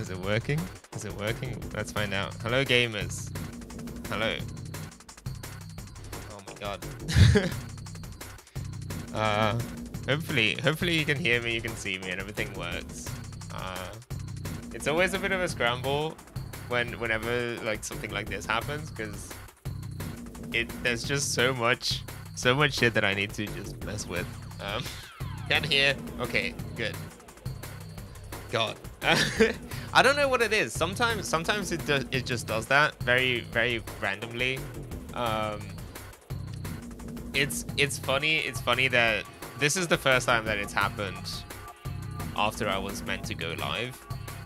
Is it working? Is it working? Let's find out. Hello gamers. Hello. Oh my god. uh hopefully hopefully you can hear me, you can see me and everything works. Uh it's always a bit of a scramble when whenever like something like this happens because it there's just so much so much shit that I need to just mess with. Um can hear. Okay, good. God. I don't know what it is. Sometimes sometimes it it just does that very very randomly. Um it's it's funny it's funny that this is the first time that it's happened after I was meant to go live.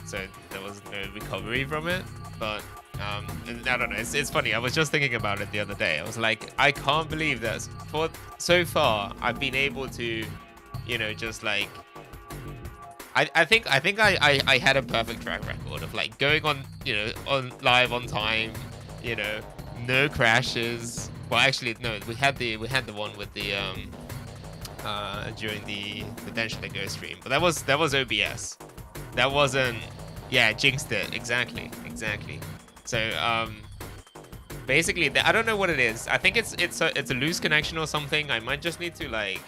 So there was no recovery from it. But um, I don't know. It's, it's funny. I was just thinking about it the other day. I was like, I can't believe that for so far I've been able to, you know, just like I, I think I think I, I, I had a perfect track record of like going on you know on live on time, you know, no crashes. Well, actually, no, we had the we had the one with the um uh during the Densha Go stream, but that was that was OBS. That wasn't yeah jinxed it exactly exactly. So um basically I don't know what it is. I think it's it's a it's a loose connection or something. I might just need to like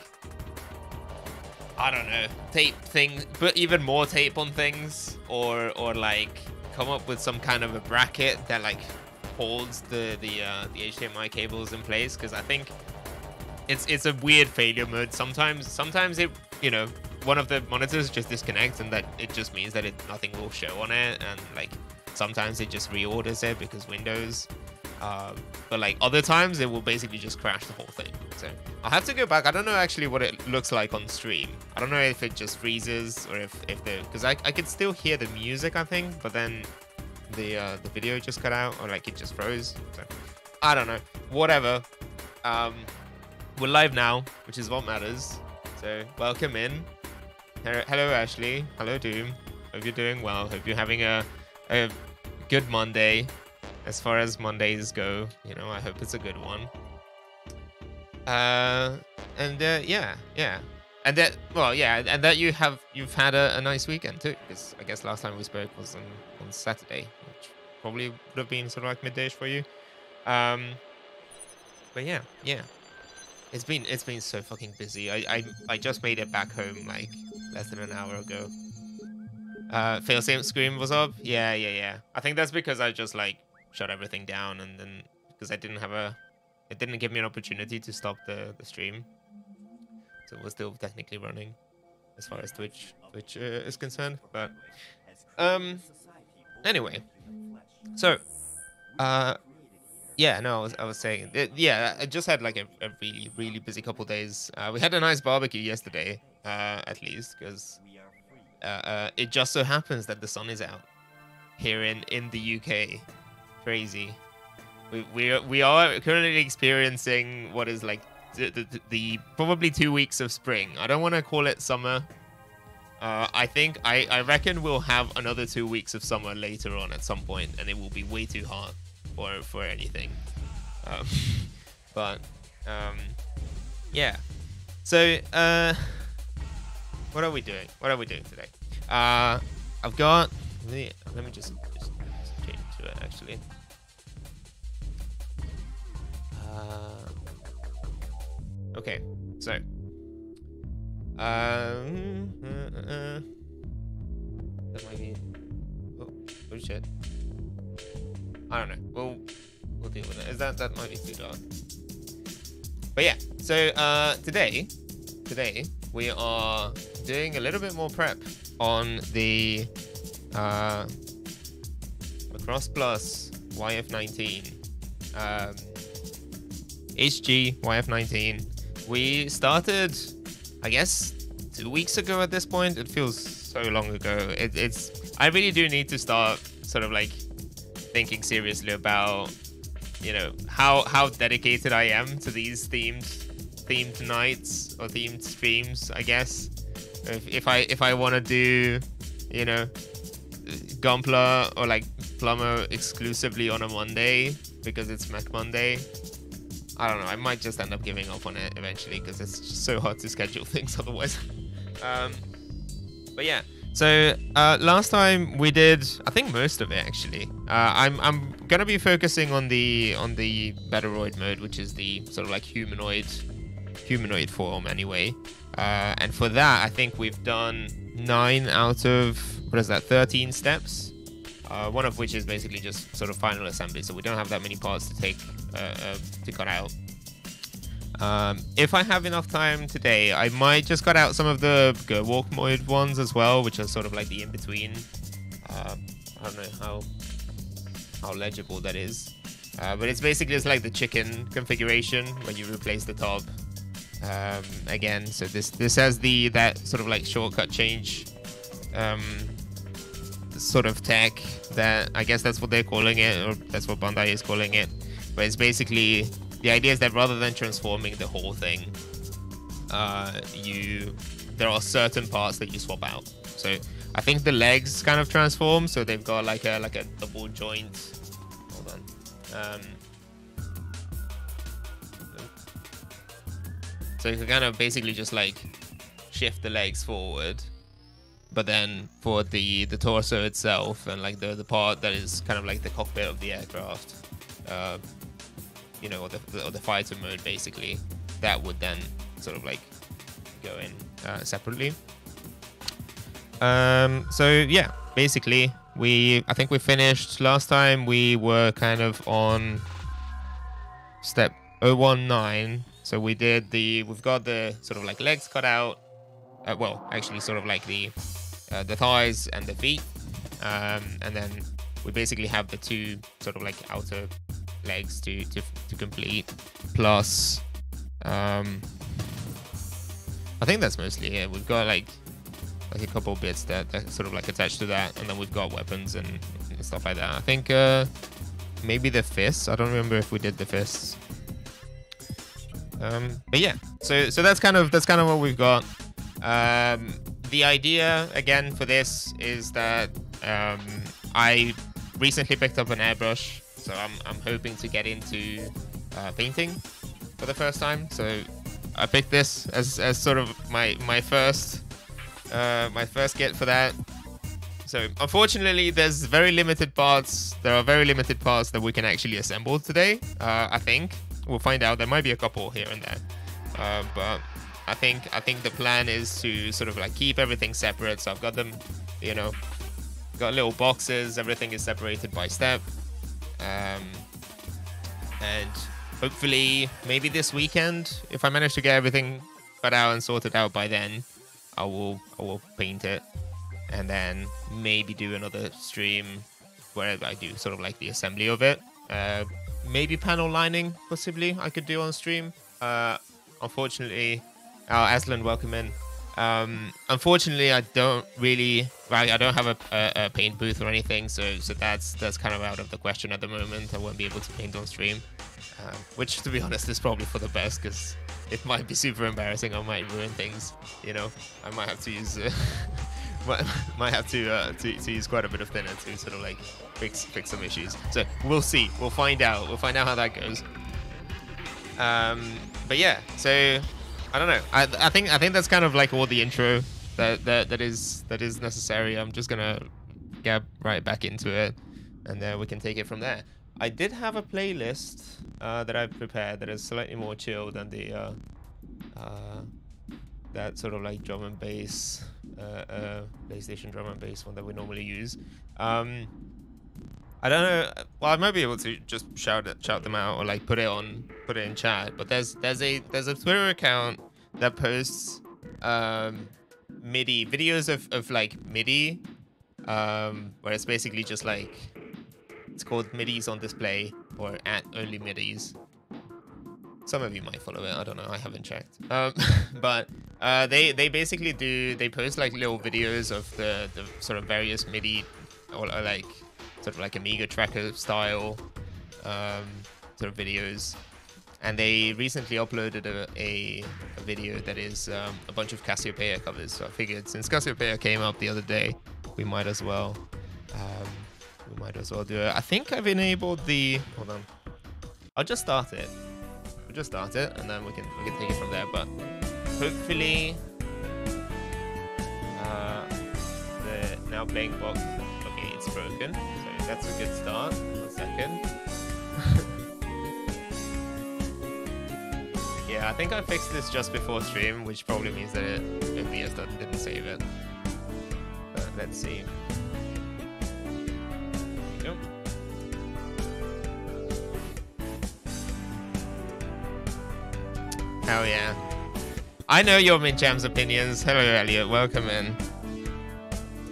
I don't know, tape things, put even more tape on things, or or like come up with some kind of a bracket that like holds the the uh, the HDMI cables in place. Because I think it's it's a weird failure mode. Sometimes sometimes it you know one of the monitors just disconnects, and that it just means that it nothing will show on it, and like sometimes it just reorders it because Windows um, but like other times, it will basically just crash the whole thing. So I'll have to go back. I don't know actually what it looks like on stream. I don't know if it just freezes or if if the because I I could still hear the music I think, but then the uh, the video just cut out or like it just froze. So I don't know. Whatever. Um, we're live now, which is what matters. So welcome in. Hello Ashley. Hello Doom. Hope you're doing well. Hope you're having a a good Monday as far as Mondays go. You know, I hope it's a good one. Uh, and uh, yeah, yeah, and that well, yeah, and that you have you've had a, a nice weekend too. Because I guess last time we spoke was on on Saturday, which probably would have been sort of like middayish for you. Um, but yeah, yeah, it's been it's been so fucking busy. I I I just made it back home like less than an hour ago. Uh, failsafe screen was up. Yeah, yeah, yeah. I think that's because I just like shut everything down and then because I didn't have a it didn't give me an opportunity to stop the, the stream. So it was still technically running as far as Twitch Twitch uh, is concerned. But um anyway. So uh yeah, no, I was, I was saying, it, yeah, I just had like a, a really, really busy couple days. Uh, we had a nice barbecue yesterday, uh, at least, because uh, uh, it just so happens that the sun is out here in, in the UK crazy. We we are, we are currently experiencing what is like the, the, the probably two weeks of spring. I don't want to call it summer. Uh, I think I, I reckon we'll have another two weeks of summer later on at some point, and it will be way too hot for for anything. Um, but um, yeah. So uh, what are we doing? What are we doing today? Uh, I've got. Let me, let me just actually. Uh, okay, so. Um, uh, uh, that might be. Oh, oh shit. I don't know. We'll we'll deal with it. Is that that might be too dark? But yeah. So uh, today, today we are doing a little bit more prep on the uh, Cross Plus YF19. Um, HG YF19. We started, I guess, two weeks ago at this point. It feels so long ago. It, it's. I really do need to start sort of like thinking seriously about, you know, how how dedicated I am to these themed themed nights or themed streams. I guess if, if I if I want to do, you know, Gunpla or like Plamo exclusively on a Monday because it's Mecha Monday. I don't know. I might just end up giving up on it eventually because it's just so hard to schedule things otherwise. um, but yeah, So uh, last time we did, I think most of it actually. Uh, I'm I'm gonna be focusing on the on the Battleroid mode, which is the sort of like humanoid humanoid form anyway. Uh, and for that, I think we've done nine out of what is that, 13 steps. Uh, one of which is basically just sort of final assembly, so we don't have that many parts to take uh, uh, to cut out. Um, if I have enough time today, I might just cut out some of the GERWALK mode ones as well, which are sort of like the in-between. Uh, I don't know how how legible that is. Uh, but it's basically just like the chicken configuration when you replace the top. Um, again, so this this has the that sort of like shortcut change um, sort of tech that I guess that's what they're calling it, or that's what Bandai is calling it. But it's basically the idea is that rather than transforming the whole thing, uh, you there are certain parts that you swap out. So I think the legs kind of transform, so they've got like a like a double joint. Hold on. Um, so you can kind of basically just like shift the legs forward, but then for the the torso itself and like the the part that is kind of like the cockpit of the aircraft, uh, you know, or the, or the fighter mode basically, that would then sort of like go in uh, separately. Um, so yeah, basically we I think we finished last time we were kind of on step 019 so we did the we've got the sort of like legs cut out uh, well actually sort of like the uh, the thighs and the feet. Um, and then we basically have the two sort of like outer legs to to, to complete. Plus um, I think that's mostly it. We've got like like a couple bits that, that sort of like attached to that. And then we've got weapons and, and stuff like that. I think uh, maybe the fists. I don't remember if we did the fists. Um, but yeah. So so that's kind of that's kind of what we've got. Um, the idea again for this is that um, I recently picked up an airbrush so I'm, I'm hoping to get into uh, painting for the first time so I picked this as, as sort of my my first uh, my first kit for that. So unfortunately, there's very limited parts. There are very limited parts that we can actually assemble today. Uh, I think we'll find out. There might be a couple here and there, uh, but I think I think the plan is to sort of like keep everything separate. So I've got them, you know, got little boxes. Everything is separated by step, um, and hopefully maybe this weekend, if I manage to get everything cut out and sorted out by then, I will I will paint it and then maybe do another stream where I do sort of like the assembly of it. Uh, maybe panel lining possibly I could do on stream. Uh, unfortunately, oh, Aslan, welcome in. Um, unfortunately, I don't really. I don't have a, a, a, paint booth or anything, so so that's that's kind of out of the question at the moment. I won't be able to paint on stream, uh, which, to be honest, is probably for the best because it might be super embarrassing. I might ruin things. You know, I might have to use uh, might, might have to, uh, to to use quite a bit of thinner to sort of like fix fix some issues. So we'll see. We'll find out. We'll find out how that goes. Um, but yeah, so I don't know. I I think I think that's kind of like all the intro that that that is that is necessary. I'm just gonna get right back into it, and then we can take it from there. I did have a playlist uh, that I've prepared that is slightly more chill than the uh, uh, that sort of like drum and bass uh, uh, PlayStation drum and bass one that we normally use. Um, I don't know. Well, I might be able to just shout it, shout them out, or like put it on, put it in chat. But there's there's a there's a Twitter account that posts um, MIDI videos of of like MIDI, um, where it's basically just like it's called MIDIs on display or at only MIDIs. Some of you might follow it. I don't know. I haven't checked. Um, but uh, they they basically do they post like little videos of the the sort of various MIDI or, or like sort of like Amiga tracker style um, sort of videos. And they recently uploaded a, a, a video that is um, a bunch of Casiopea covers. So I figured since Casiopea came up the other day, we might as well um, we might as well do it. I think I've enabled the. Hold on. I'll just start it. We'll just start it, and then we can we can take it from there. But hopefully, uh, now playing box. Okay, it's broken. That's a good start. Second. yeah, I think I fixed this just before stream, which probably means that it, OBS didn't save it. But let's see. Hell yeah. I know your Mint Jam's opinions. Hello, Elliot. Welcome in.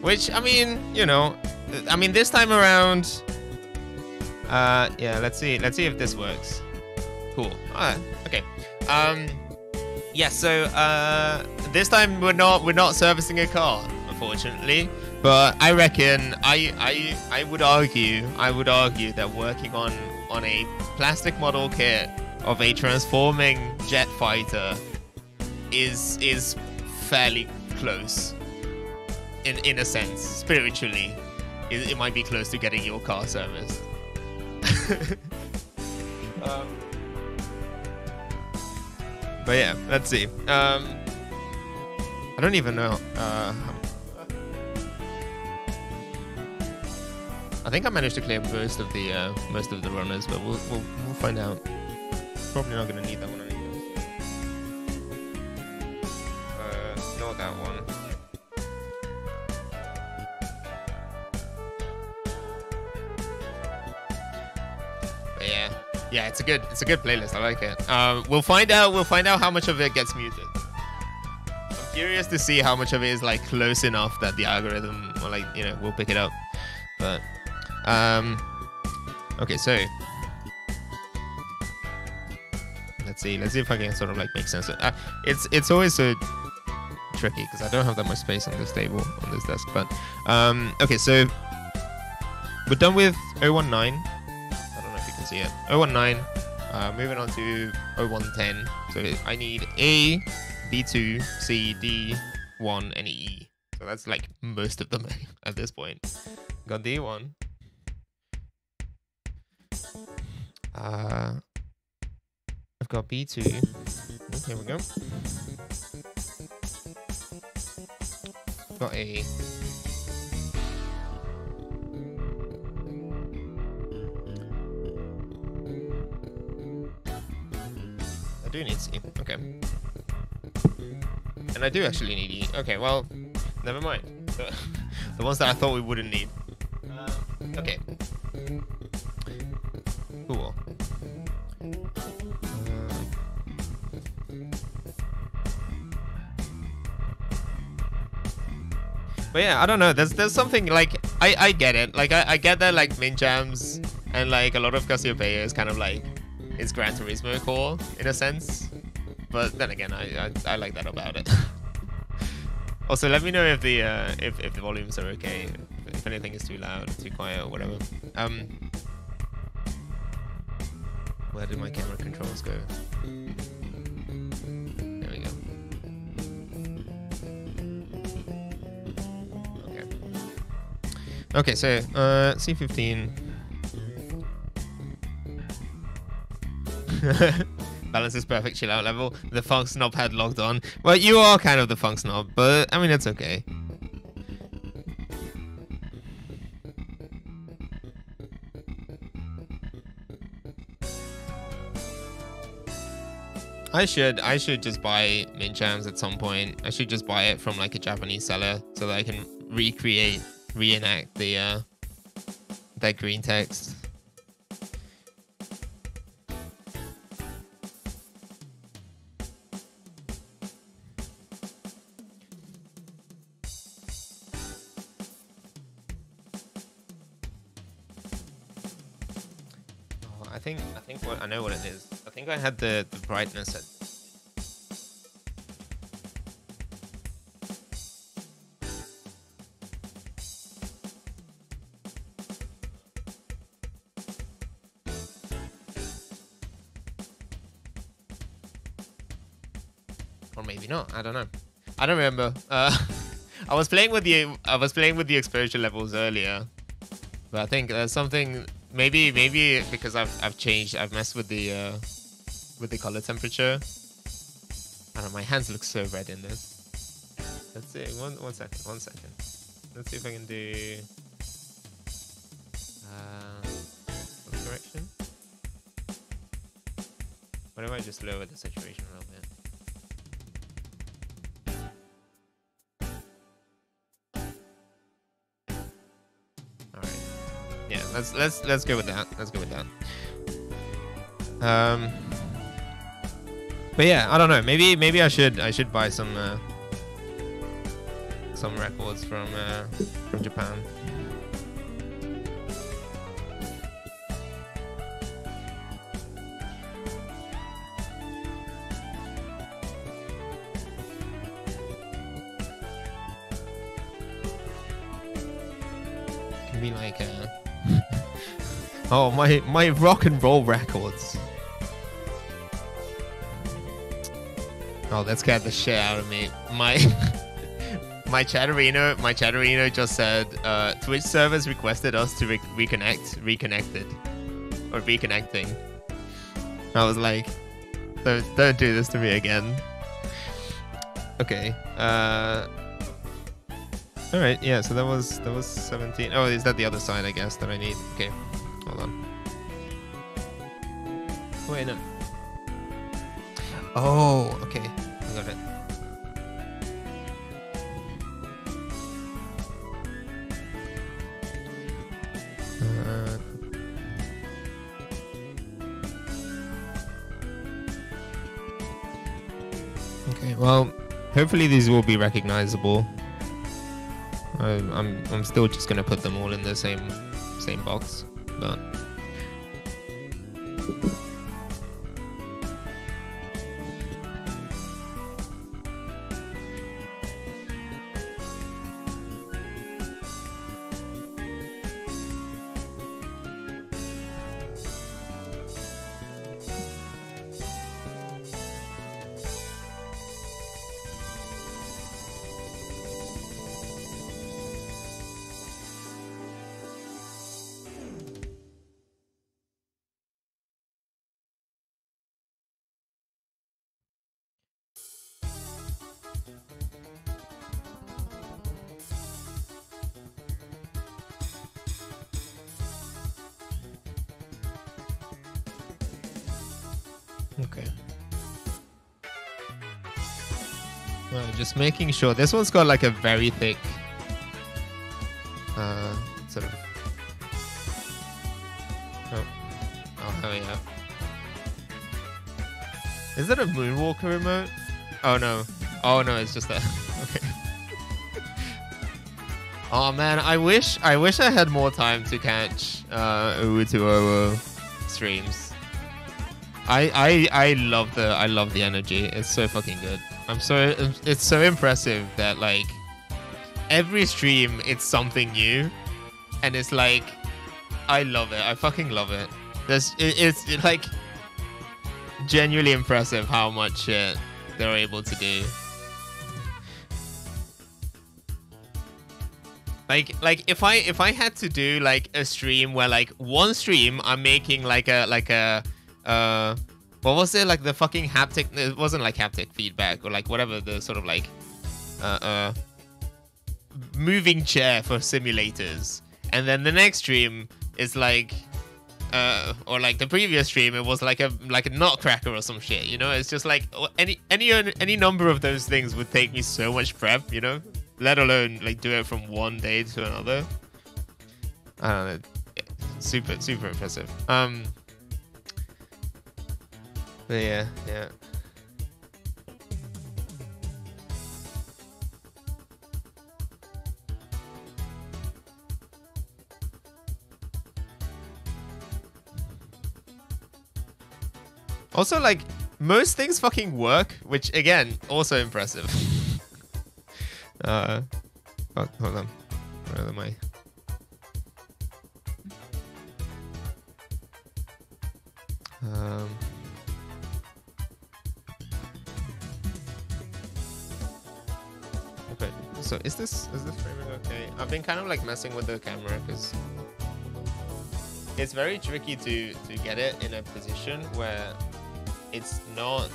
Which, I mean, you know, I mean, this time around... Uh, yeah, let's see. Let's see if this works. Cool. Alright, okay. Um, yeah, so, uh, this time we're not, we're not servicing a car, unfortunately. But I reckon, I, I, I would argue, I would argue that working on, on a plastic model kit of a transforming jet fighter is is fairly close in in a sense spiritually it, it might be close to getting your car serviced um, but yeah let's see um, I don't even know uh, I think I managed to clear most of the uh, most of the runners but we'll, we'll, we'll find out Probably not gonna need that one anyway. Uh, not that one. Yeah, it's a good, it's a good playlist. I like it. Um, we'll find out. We'll find out how much of it gets muted. I'm curious to see how much of it is like close enough that the algorithm, or like you know, will pick it up. But um, okay, so Let's see. Let's see if I can sort of like make sense of. Uh, it's it's always so tricky because I don't have that much space on this table on this desk. But um, okay, so we're done with 019. See it. 019. Uh, moving on to 0110. So I need A, B2, C, D, 1, and E. So that's like most of them at this point. Got D1. Uh, I've got B2. Here we go. Got A. I do need C. Okay. And I do actually need. Okay, well, never mind. The, ones that I thought we wouldn't need. Uh, okay. Cool. But yeah, I don't know. There's there's something like I I get it. Like I, I get that like Mint Jams and like a lot of Casiopea is kind of like it's Gran Turismo core in a sense. But then again, I I, I like that about it. also, let me know if the uh, if if the volumes are okay. If anything is too loud, too quiet, or whatever. Um, where did my camera controls go? There we go. Okay. Okay, so uh, C15. Balance is perfect chill out level. The funk snob had logged on. Well, you are kind of the funk snob, but I mean, it's okay. I should I should just buy Mint Jams at some point. I should just buy it from like a Japanese seller so that I can recreate reenact the uh, that green text. I know what it is. I think I had the, the brightness at Or maybe not. I don't know. I don't remember. Uh, I was playing with the I was playing with the exposure levels earlier, but I think there's something. Maybe maybe because I've I've changed. I've messed with the uh, with the color temperature. I don't know. My hands look so red in this. Let's see. One one second. One second. let's see if I can do uh, correction. What if I just lower the saturation let's let's let's go with that. Let's go with that. Um But yeah, I don't know. Maybe maybe I should I should buy some uh, some records from uh, from Japan. Oh my my rock and roll records. Oh, that scared the shit out of me. My my Chatterino, my Chatterino just said uh, Twitch servers requested us to re reconnect, reconnected, or reconnecting. I was like, don't, don't do this to me again. Okay. Uh. All right. Yeah. So that was that was 17. Oh, is that the other side? I guess that I need. Okay. Wait no. Oh. Okay. I got it. Uh, okay, well, hopefully these will be recognizable. I, I'm I'm still just gonna put them all in the same same box, but. Just making sure. This one's got like a very thick, uh, sort of. Oh, oh, oh yeah. Is that a Moonwalker remote? Oh no. Oh no, it's just that. okay. oh man, I wish I wish I had more time to catch uh Uwu streams. I, I I love the I love the energy. It's so fucking good. I'm so it's so impressive that like every stream it's something new, and it's like I love it. I fucking love it. There's it, it's it, like genuinely impressive how much they're able to do. Like like if I if I had to do like a stream where like one stream I'm making like a like a uh what was it like the fucking haptic it wasn't like haptic feedback or like whatever the sort of like uh uh moving chair for simulators. And then the next stream is like uh or like the previous stream it was like a like a nutcracker or some shit you know? It's just like any any any number of those things would take me so much prep you know? Let alone like do it from one day to another. I don't know. Super super impressive. Um yeah, yeah. Also, like, most things fucking work, which, again, also impressive. uh, oh, hold on. Where am I? Um... so is this is this framing okay? I've been kind of like messing with the camera because it's very tricky to to get it in a position where it's not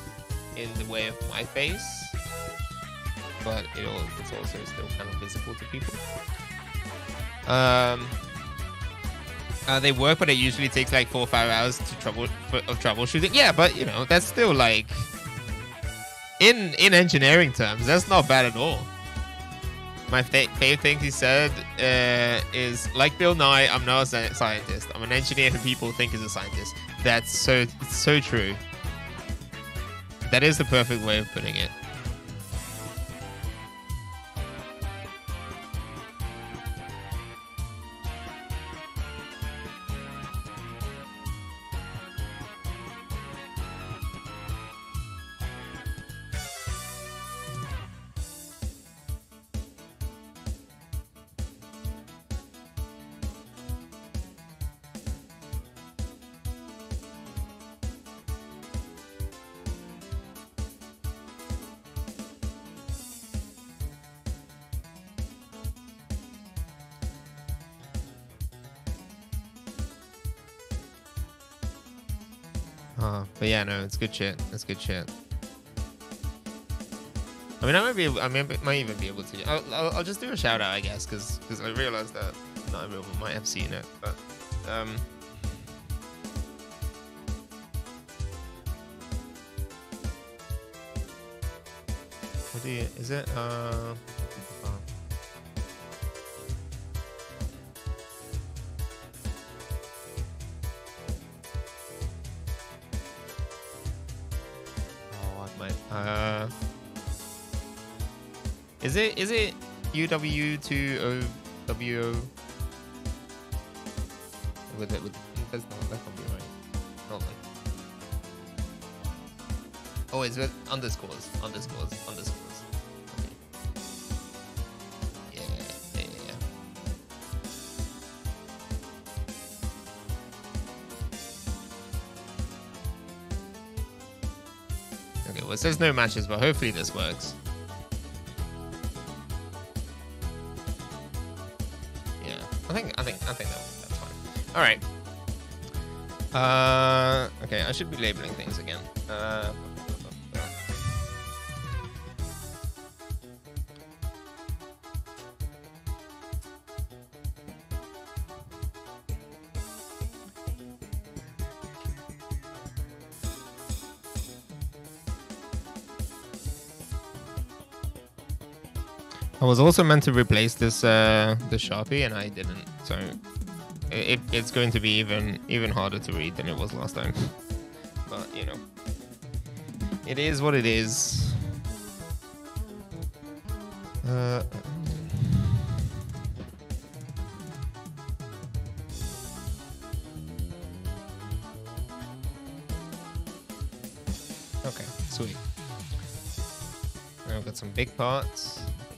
in the way of my face, but it it's also still kind of visible to people. Um, uh, they work, but it usually takes like four or five hours to trouble of troubleshooting. Yeah, but you know that's still like in in engineering terms, that's not bad at all. My favorite thing he said uh, is like Bill Nye. I'm not a scientist. I'm an engineer who people think is a scientist. That's so so true. That is the perfect way of putting it. Yeah, no, it's good shit. It's good shit. I mean, I might be. Able, I mean, I might even be able to. I'll, I'll, I'll just do a shout out, I guess, because because I realized that not everyone might have seen it, but um. What do you? Is it uh? Uh, is it is it UW to OWO? With it with that's not that can't be right. Not like Oh it's with underscores. Underscores. Underscores. It says no matches, but hopefully this works. Yeah, I think I think I think that, that's fine. All right. Uh, okay, I should be labeling things again. Uh, I was also meant to replace this uh, the Sharpie and I didn't, so it, it's going to be even even harder to read than it was last time. but you know, it is what it is. Uh, okay, sweet. Now we've got some big parts.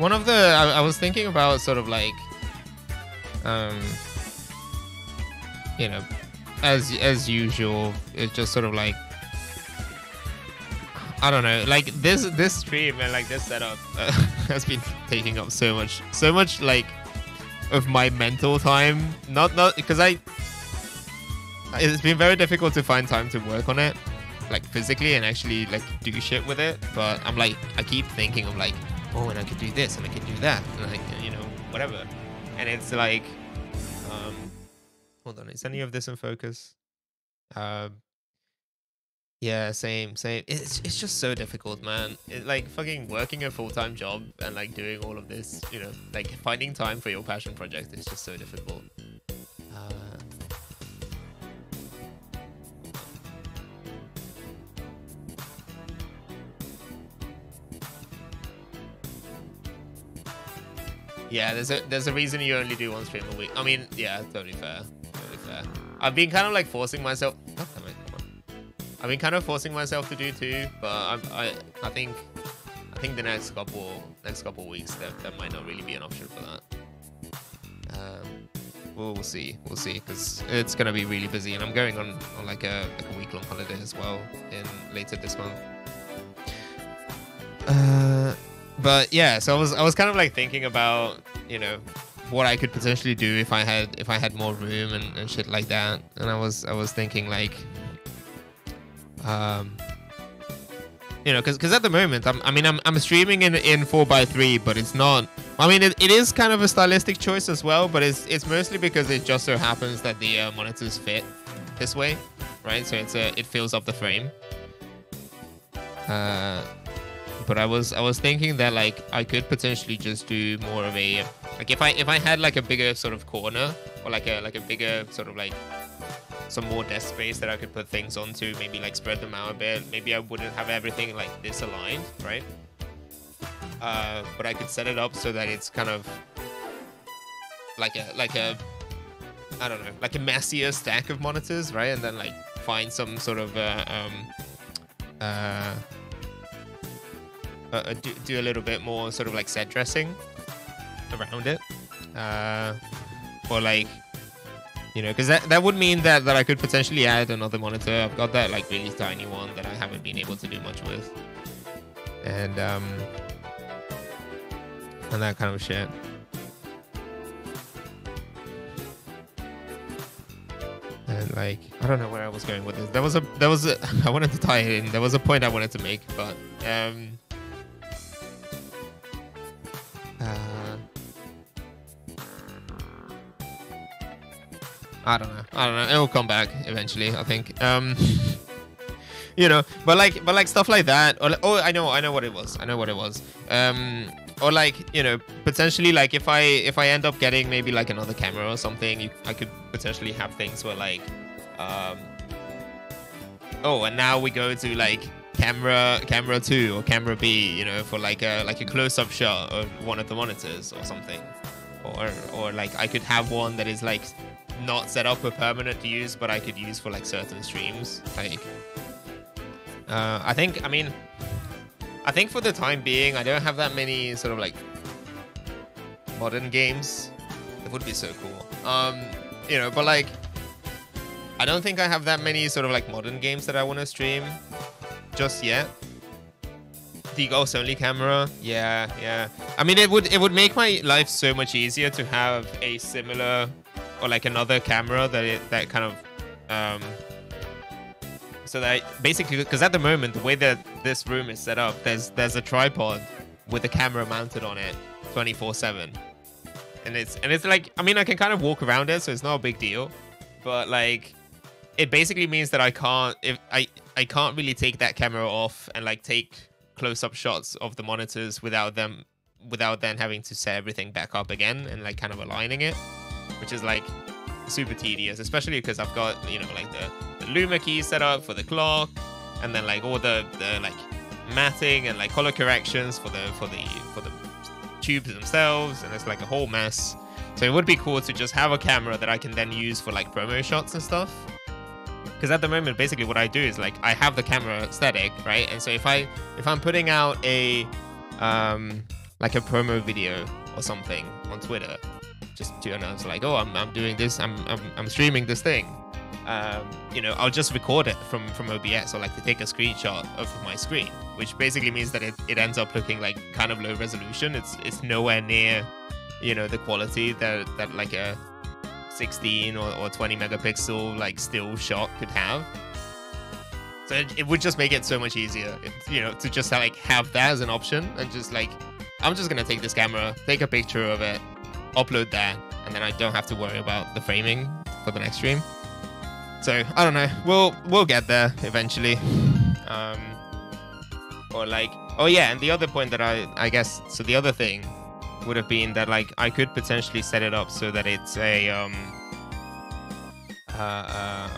one of the I, I was thinking about sort of like, um, you know, as as usual, it's just sort of like I don't know, like this this stream and like this setup uh, has been taking up so much, so much like of my mental time. Not not because I. It's been very difficult to find time to work on it, like physically and actually like do shit with it. But I'm like, I keep thinking of like, oh, and I could do this and I could do that, and like you know whatever. And it's like, um, hold on, is any of this in focus? Um, yeah, same, same. It's it's just so difficult, man. It, like fucking working a full time job and like doing all of this, you know, like finding time for your passion project is just so difficult. Yeah, there's a there's a reason you only do one stream a week. I mean, yeah, totally fair, totally fair. I've been kind of like forcing myself. I've been kind of forcing myself to do too, but I, I, I think I think the next couple next couple weeks that that might not really be an option for that. Um, we'll, we'll see, we'll see, because it's gonna be really busy, and I'm going on on like a like a week long holiday as well in later this month. Uh, but yeah, so I was I was kind of like thinking about you know what I could potentially do if I had if I had more room and, and shit like that, and I was I was thinking like, um, you know, because because at the moment I'm I mean I'm I'm streaming in in four x three, but it's not. I mean it, it is kind of a stylistic choice as well, but it's it's mostly because it just so happens that the uh, monitors fit this way, right? So it's a it fills up the frame. Uh, but I was I was thinking that like I could potentially just do more of a like if I if I had like a bigger sort of corner or like a like a bigger sort of like some more desk space that I could put things onto, maybe like spread them out a bit. Maybe I wouldn't have everything like this aligned, right? Uh, but I could set it up so that it's kind of like a like a I don't know, like a messier stack of monitors, right? And then like find some sort of uh, um, uh, uh, do, do a little bit more sort of like set dressing around it, uh, or like you know, because that that would mean that that I could potentially add another monitor. I've got that like really tiny one that I haven't been able to do much with, and um, and that kind of shit. And like, I don't know where I was going with this. There was a, there was a, I wanted to tie it in. There was a point I wanted to make, but um, uh, I don't know. I don't know. It will come back eventually. I think. Um, you know, but like, but like stuff like that. Or like, oh, I know, I know what it was. I know what it was. Um, or like, you know, potentially like if I if I end up getting maybe like another camera or something, you, I could potentially have things where like, um, oh, and now we go to like camera camera two or camera B, you know, for like a like a close up shot of one of the monitors or something, or or like I could have one that is like not set up for permanent use, but I could use for like certain streams. Like, uh, I think, I mean, I think for the time being, I don't have that many sort of like modern games. It would be so cool. Um, you know, but like, I don't think I have that many sort of like modern games that I want to stream just yet. The ghost only camera, yeah, yeah. I mean, it would it would make my life so much easier to have a similar or like another camera that it, that kind of um, so that basically because at the moment the way that this room is set up there's there's a tripod with a camera mounted on it 24 7 and it's and it's like i mean i can kind of walk around it so it's not a big deal but like it basically means that i can't if i i can't really take that camera off and like take close-up shots of the monitors without them without then having to set everything back up again and like kind of aligning it which is like super tedious, especially because I've got, you know, like the, the Luma key set up for the clock and then like all the, the like matting and like color corrections for the for the for the tubes themselves and it's like a whole mess. So it would be cool to just have a camera that I can then use for like promo shots and stuff. Because at the moment, basically what I do is like I have the camera static, right? And so if I if I'm putting out a um like a promo video or something on Twitter, just to announce like, oh, I'm, I'm doing this, I'm, I'm, I'm streaming this thing. Um, you know, I'll just record it from, from OBS or like to take a screenshot of my screen, which basically means that it, it ends up looking like kind of low resolution. It's it's nowhere near, you know, the quality that, that like a 16 or, or 20 megapixel like still shot could have. So it, it would just make it so much easier, you know, to just like have that as an option and just like, I'm just gonna take this camera, take a picture of it, upload that, and then I don't have to worry about the framing for the next stream. So I don't know. We'll we'll get there eventually. Um, or like, oh yeah, and the other point that I I guess so the other thing would have been that like I could potentially set it up so that it's a um uh, uh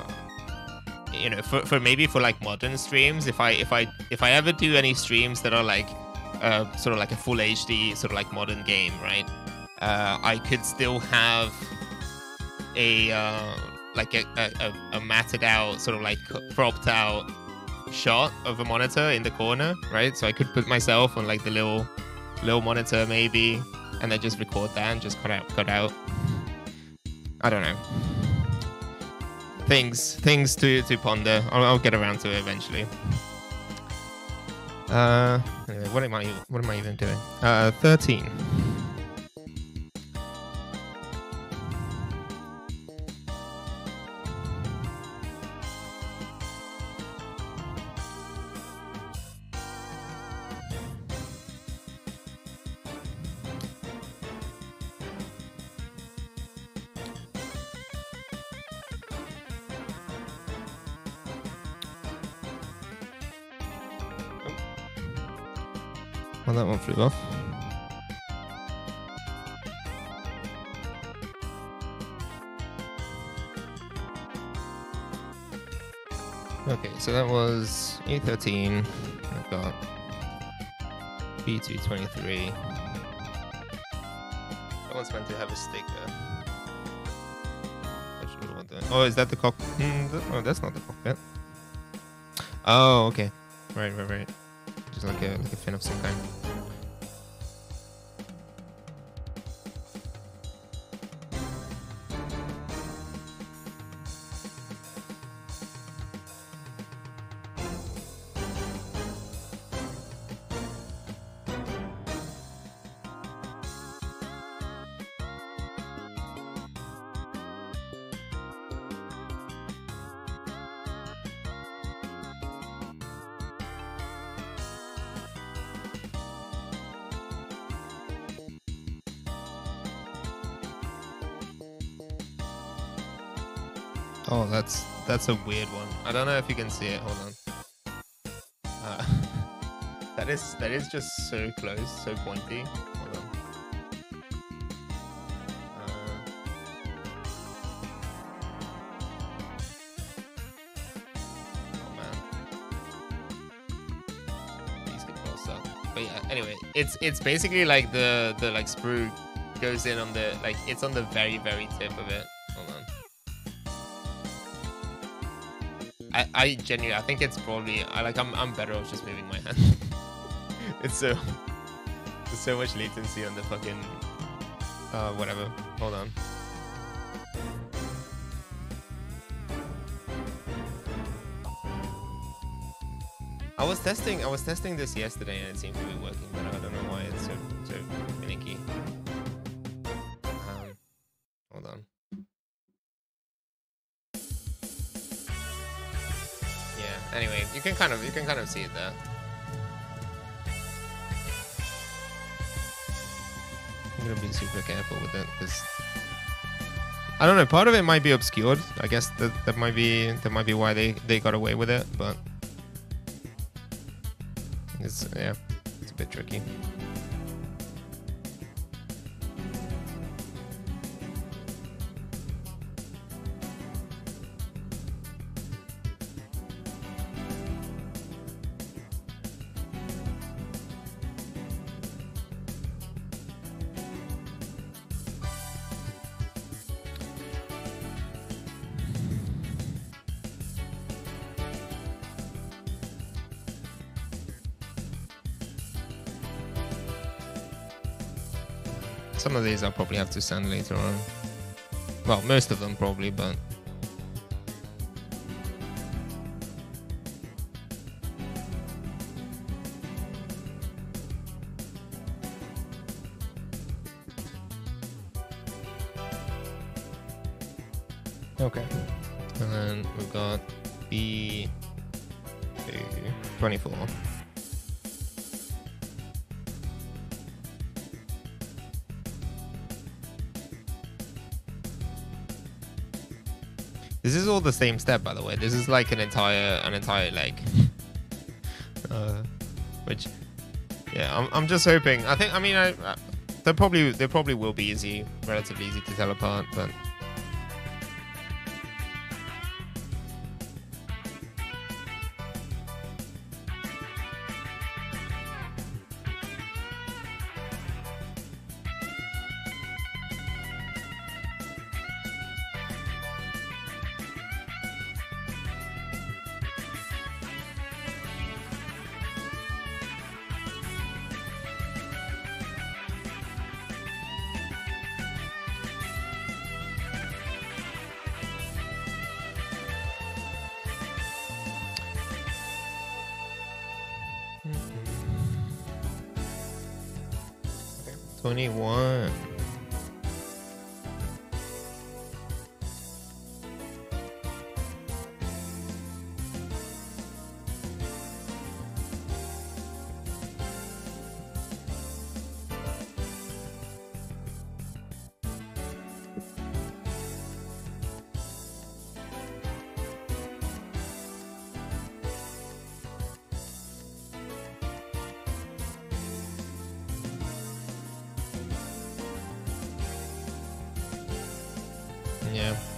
you know for, for maybe for like modern streams if I if I if I ever do any streams that are like uh sort of like a full HD sort of like modern game right uh, I could still have a uh, like a, a, a matted out sort of like cropped out shot of a monitor in the corner, right? So I could put myself on like the little little monitor maybe, and then just record that and just cut out, cut out. I don't know. Things, things to, to ponder. I'll, I'll get around to it eventually. Uh, anyway, what am I, what am I even doing? Uh, 13. Ja, där var en. Okay, so that was A13. I got B223. That one's meant to have a sticker. Oh, is that the cock? Hmm, oh, that's not the cockpit. Oh, okay. Right, right, right. Just like a, like a fin of some kind. Oh, that's that's a weird one. I don't know if you can see it. Hold on. Uh, that is that is just so close, so pointy. Hold on. Uh, oh man. Please get closer. But yeah, anyway, it's it's basically like the the like sprue goes in on the like it's on the very very tip of it. I, genuinely, I think it's probably, I like, I'm, I'm better off just moving my hand. it's so, there's so much latency on the fucking, uh, whatever. Hold on. I was testing, I was testing this yesterday and it seemed to be working, but I don't know why it's so, so finicky. Kind of you can kind of see it there. I'm gonna be super careful with it because I don't know. Part of it might be obscured. I guess that that might be that might be why they they got away with it, but I'll probably have to send later on. Well, most of them probably, but the same step, by the way. This is like an entire an entire leg. uh, which, yeah, I'm, I'm just hoping. I think. I mean, I, I they probably they probably will be easy, relatively easy to tell apart, but. 21.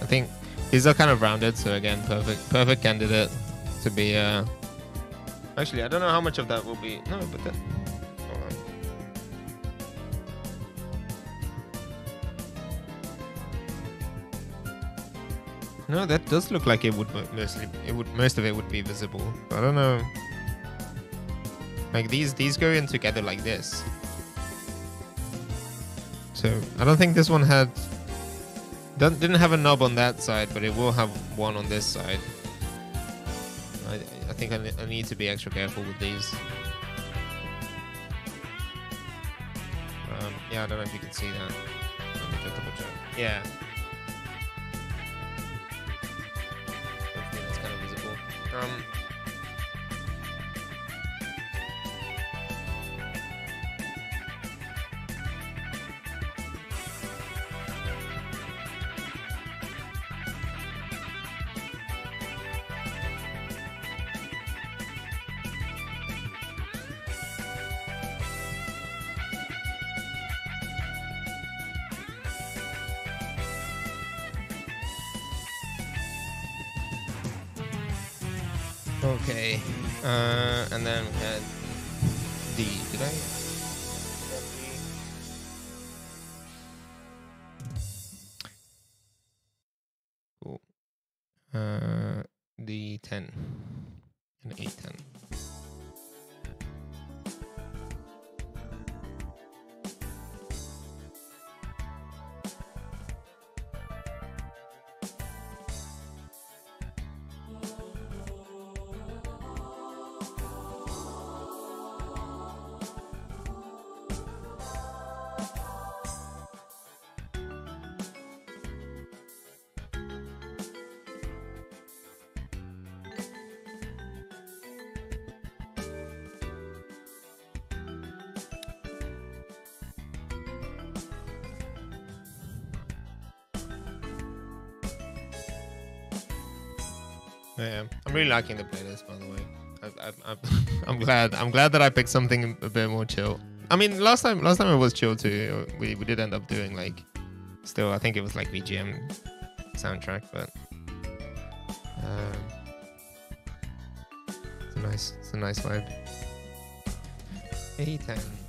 I think these are kind of rounded, so again, perfect, perfect candidate to be. Uh... Actually, I don't know how much of that will be. No, but on. No, that does look like it would mostly. It would most of it would be visible. I don't know. Like these, these go in together like this. So I don't think this one had don't, didn't have a knob on that side, but it will have one on this side. I, I think I, I need to be extra careful with these. Um, yeah, I don't know if you can see that. Yeah. Really liking the playlist, by the way. I, I'm glad. I'm glad that I picked something a bit more chill. I mean, last time, last time it was chill too. We we did end up doing like, still, I think it was like VGM soundtrack, but um, it's a nice, it's a nice vibe. A10. Excuse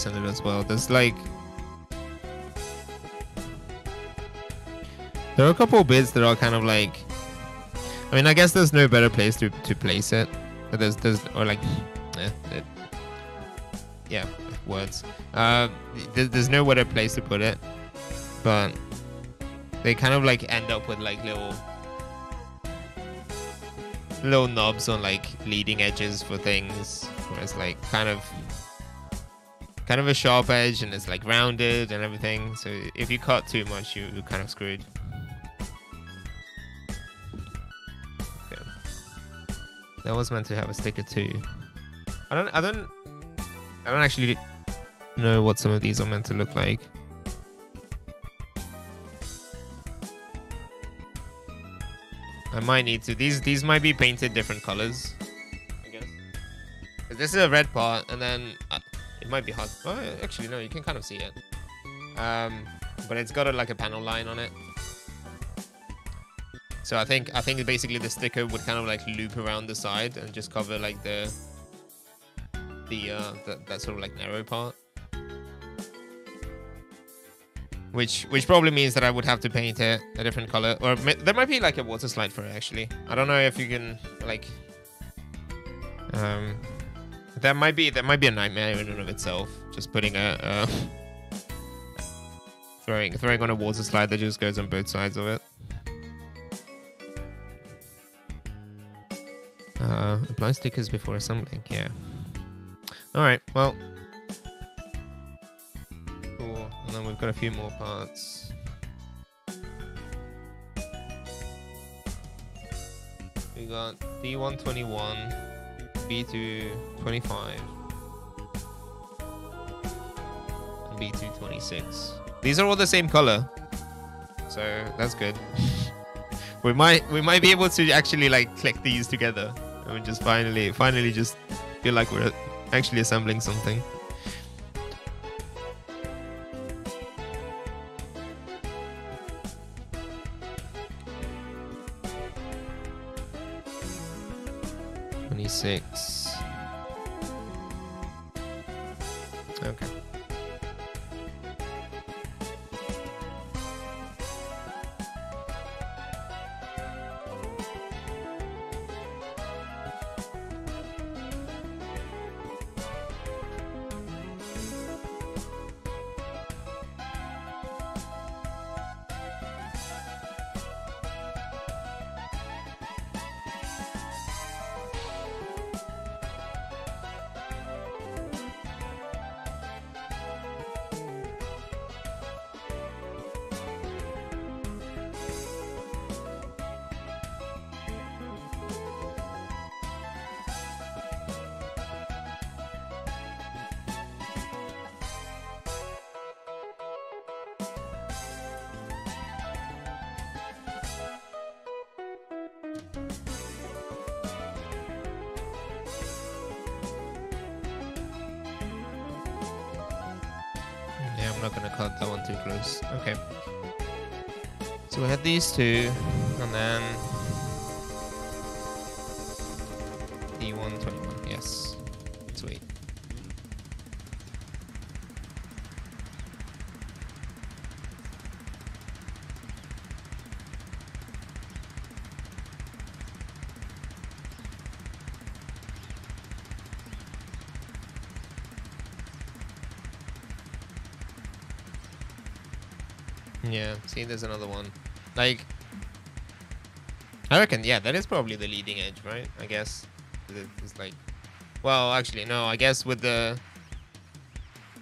be centered as well. There's like there are a couple bits that are kind of like I mean I guess there's no better place to, to place it. There's there's or like eh, it, yeah, words. Uh there's, there's no better place to put it. But they kind of like end up with like little little knobs on like leading edges for things where it's like kind of kind of a sharp edge and it's like rounded and everything so if you cut too much you, you're kind of screwed okay. that was meant to have a sticker too i don't i don't i don't actually know what some of these are meant to look like I might need to. These these might be painted different colors. I guess. This is a red part, and then uh, might be hard. Oh, actually, no, you can kind of see it. Um, but it's got a, like a panel line on it. So I think I think basically the sticker would kind of like loop around the side and just cover like the the uh, that, that sort of like narrow part. Which which probably means that I would have to paint it a different color, or there might be like a water slide for it actually. I don't know if you can like. Um, that might be that might be a nightmare in and of itself. Just putting a, a throwing throwing on a water slide that just goes on both sides of it. Uh, apply stickers before assembling. Yeah. All right. Well, Cool. and then we've got a few more parts. We got D121, B225, and B226. These are all the same color, so that's good. we might we might be able to actually like click these together and we just finally finally just feel like we're actually assembling something. 26. Two, and then D121. Yes. Sweet. Yeah, see, there's another one. Like, I reckon, yeah, that is probably the leading edge, right? I guess it's like, well, actually, no. I guess with the,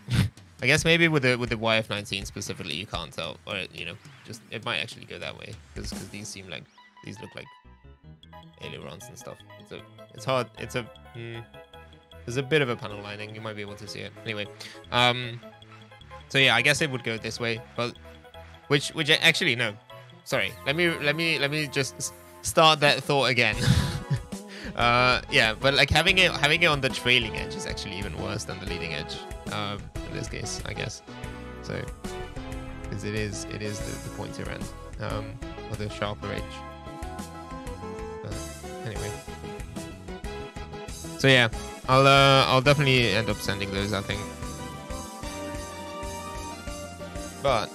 I guess maybe with the with the YF19 specifically, you can't tell, or you know, just it might actually go that way because these seem like these look like ailerons and stuff. So it's hard. It's a mm, there's a bit of a panel lining. You might be able to see it anyway. Um, so yeah, I guess it would go this way, but which which actually no, sorry. Let me let me let me just start that thought again. uh, yeah, but like having it having it on the trailing edge is actually even worse than the leading edge. Uh, in this case, I guess. So, because it is it is the, the pointer end um, or the sharper edge. Uh, anyway. So yeah, I'll uh, I'll definitely end up sending those. I think. But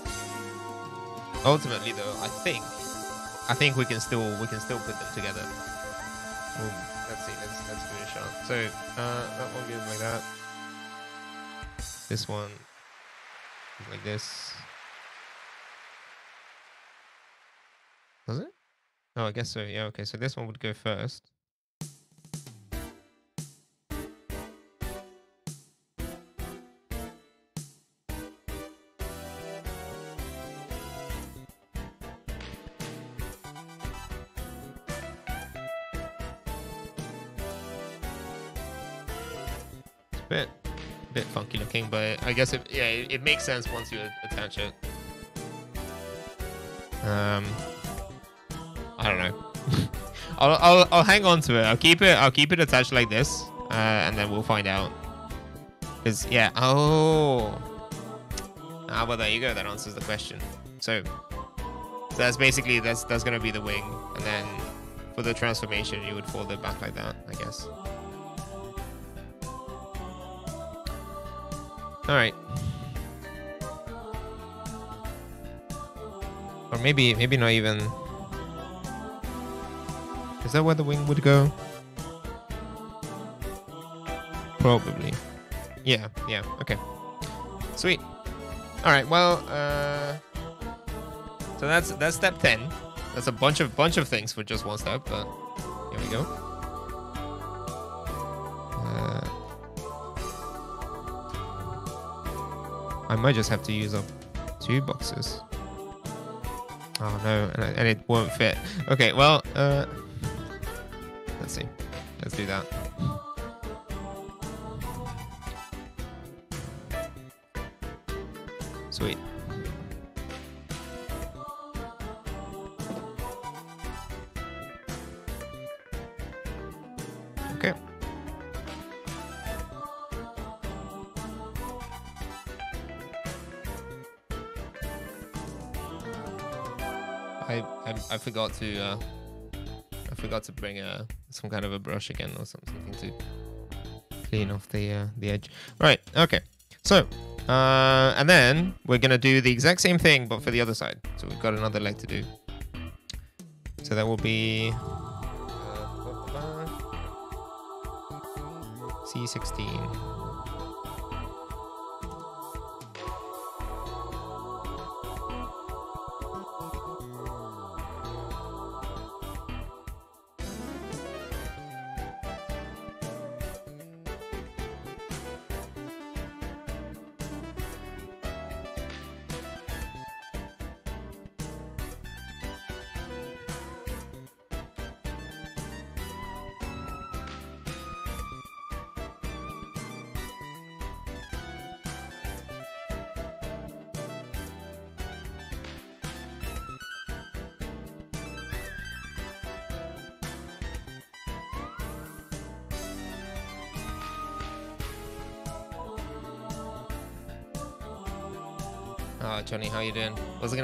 ultimately though i think i think we can still we can still put them together. Let's see let's let's a shot. So uh that one goes like that. This one like this. Does it? Oh i guess so. Yeah okay so this one would go first but I guess it yeah it, it makes sense once you attach it. Um, I don't know. I'll, I'll I'll hang on to it. I'll keep it. I'll keep it attached like this, uh, and then we'll find out. Cause yeah. Oh. Ah, well there you go. That answers the question. So, so that's basically that's that's gonna be the wing, and then for the transformation you would fold it back like that, I guess. All right. Or maybe, maybe not even. Is that where the wing would go? Probably. Yeah, yeah, okay. Sweet. All right, well, uh, so that's that's step 10. That's a bunch of bunch of things for just one step, but here we go. I might just have to use up two boxes. Oh no, and, and it won't fit. Okay, well, uh, let's see. Let's do that. Sweet. Forgot to uh I forgot to bring uh some kind of a brush again or something to clean off the uh, the edge. Right. Okay. So uh, and then we're gonna do the exact same thing, but for the other side. So we've got another leg to do. So that will be uh, C16.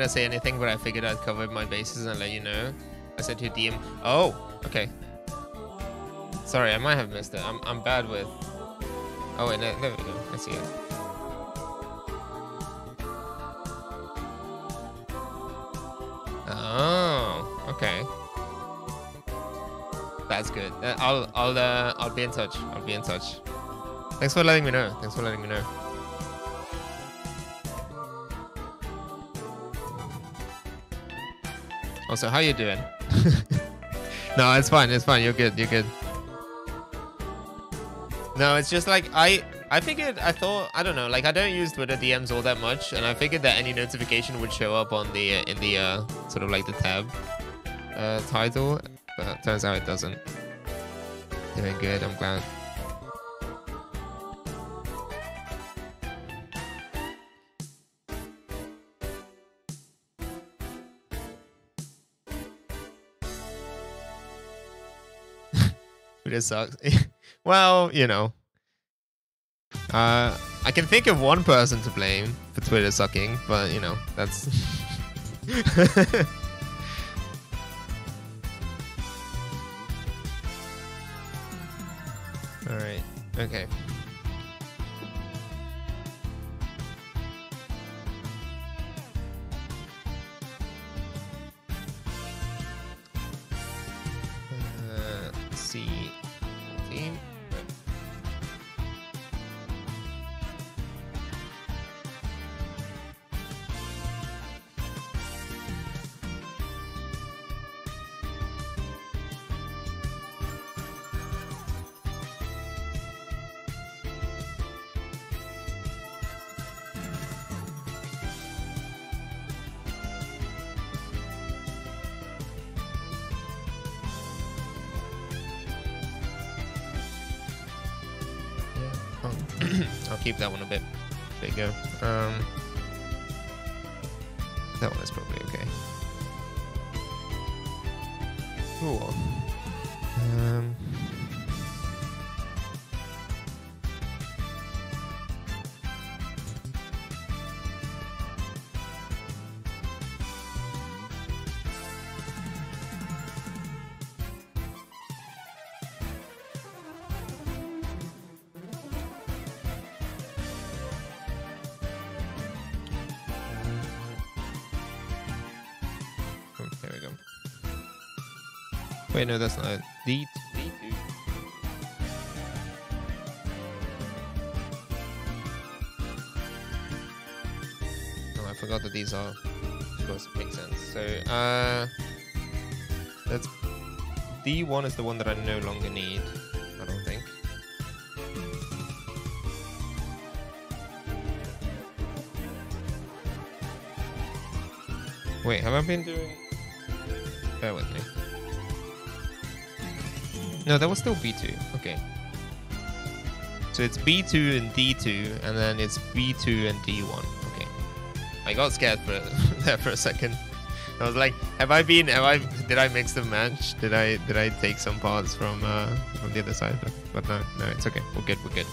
Gonna say anything, but I figured I'd cover my bases and let you know. I sent you DM. Oh, okay. Sorry, I might have missed it. I'm, I'm bad with... Oh, wait, no, there we go. I see it. Oh, okay. That's good. Uh, I'll, I'll, uh, I'll be in touch. I'll be in touch. Thanks for letting me know. Thanks for letting me know. Also, how you doing? no, it's fine. It's fine. You're good. You're good. No, it's just like I I figured I thought I don't know like I don't use Twitter DMs all that much, and I figured that any notification would show up on the in the uh, sort of like the tab uh, title, but turns out it doesn't. Doing good. I'm glad. It sucks. well, you know. Uh, I can think of one person to blame for Twitter sucking, but you know, that's. Alright, okay. Wait, no, that's not it. D D2. Oh, I forgot that these are supposed to make sense. So, uh, that's D1 is the one that I no longer need. I don't think. Wait, have I been doing? Bear with me. No, that was still B2. Okay. So it's B2 and D2, and then it's B2 and D1. Okay. I got scared for there for a second. I was like, have I been? Have I? Did I mix the match? Did I? Did I take some parts from uh, from the other side? But, but no, no, it's okay. We're good. We're good.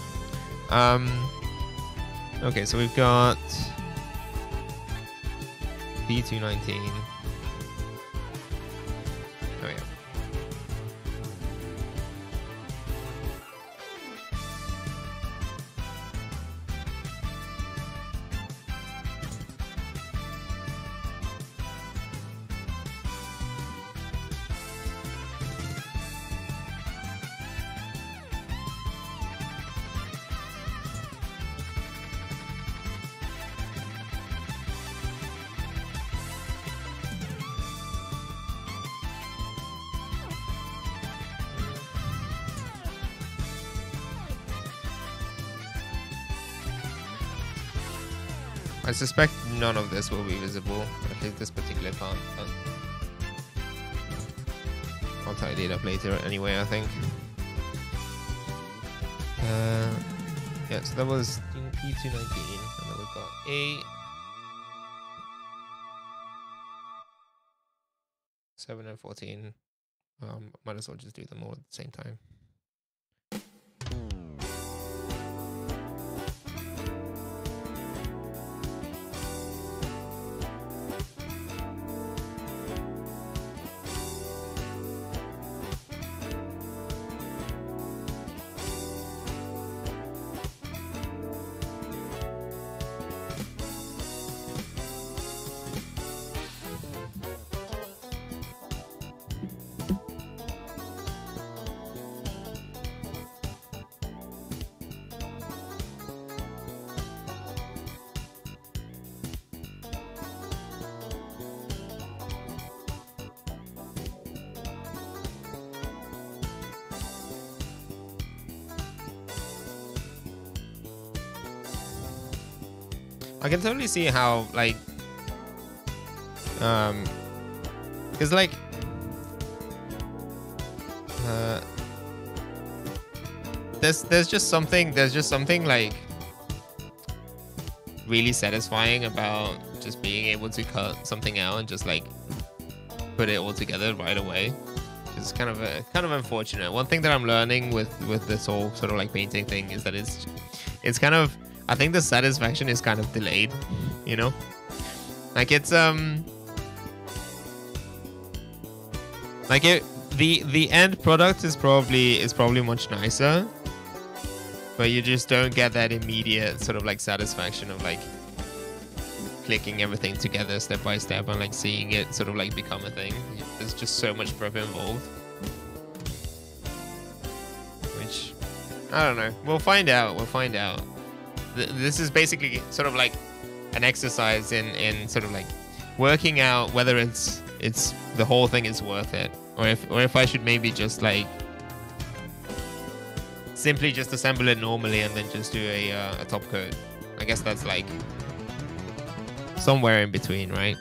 Um. Okay, so we've got B219. Suspect none of this will be visible, at least this particular part. I'll tidy it up later anyway, I think. Uh, yeah, so that was E219, and then we've got A. 7 and 14. Um, might as well just do them all at the same time. Can totally see how like um because like uh there's there's just something there's just something like really satisfying about just being able to cut something out and just like put it all together right away. It's kind of a kind of unfortunate. One thing that i'm learning with with this whole sort of like painting thing is that it's it's kind of I think the satisfaction is kind of delayed, you know? Like it's um like it the the end product is probably is probably much nicer. But you just don't get that immediate sort of like satisfaction of like clicking everything together step by step and like seeing it sort of like become a thing. There's just so much prep involved. Which I don't know. We'll find out. We'll find out this is basically sort of like an exercise in in sort of like working out whether it's it's the whole thing is worth it or if or if I should maybe just like simply just assemble it normally and then just do a uh, a top coat. I guess that's like somewhere in between, right?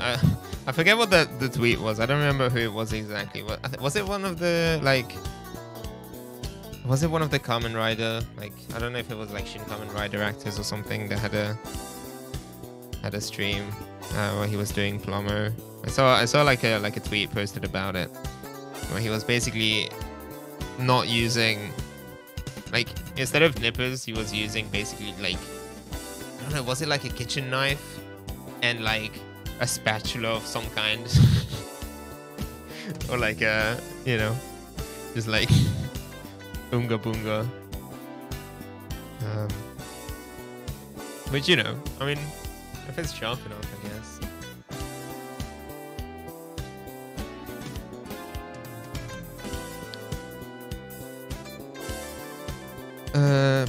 I, I forget what the, the tweet was. I don't remember who it was exactly. What, was it one of the like? Was it one of the Kamen Rider? Like I don't know if it was like Shin Kamen Rider actors or something that had a had a stream uh, where he was doing Plamo. I saw I saw like a like a tweet posted about it where he was basically not using like instead of nippers he was using basically like I don't know was it like a kitchen knife and like a spatula of some kind. or like a, you know, just like unga boonga. Um, which, you know, I mean, if it's sharp enough, I guess. Uh,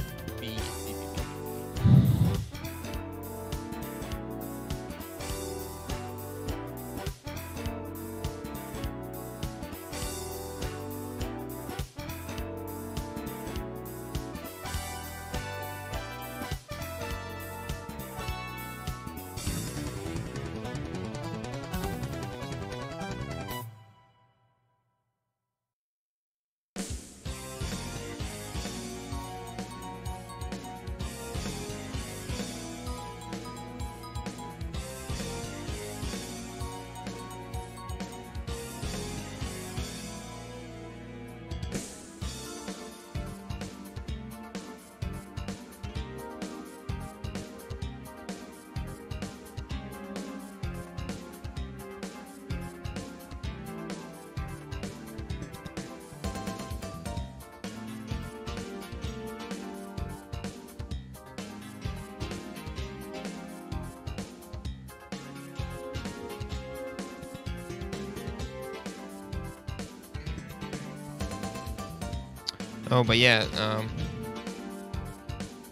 But yeah, um,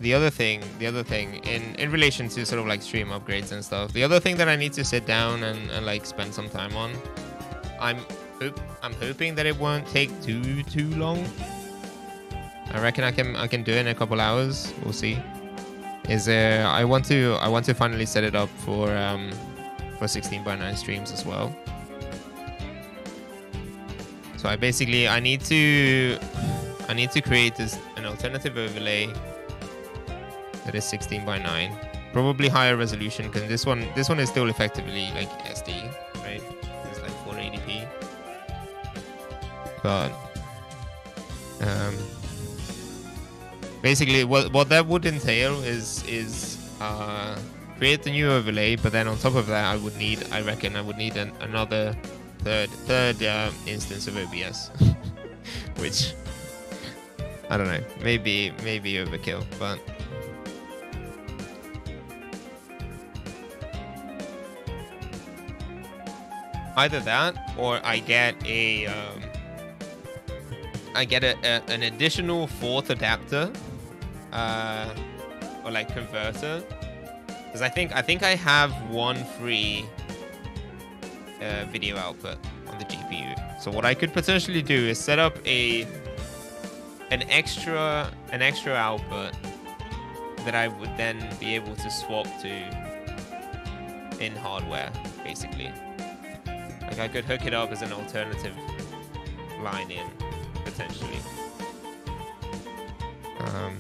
the other thing, the other thing in in relation to sort of like stream upgrades and stuff, the other thing that I need to sit down and, and like spend some time on, I'm I'm hoping that it won't take too too long. I reckon I can I can do it in a couple hours. We'll see. Is there? I want to I want to finally set it up for um for 16 by 9 streams as well. So I basically I need to I need to create this an alternative overlay that is 16 by 9. Probably higher resolution because this one this one is still effectively like SD, right? It's like 480p. But um, basically what what that would entail is is uh, create the new overlay, but then on top of that I would need I reckon I would need an, another third third uh, instance of OBS, which I don't know. Maybe maybe overkill, but either that or I get a um, I get a, a, an additional fourth adapter uh, or like converter because I think I think I have one free uh, video output on the GPU. So what I could potentially do is set up a an extra an extra output that I would then be able to swap to in hardware, basically. Like I could hook it up as an alternative line in, potentially. Um,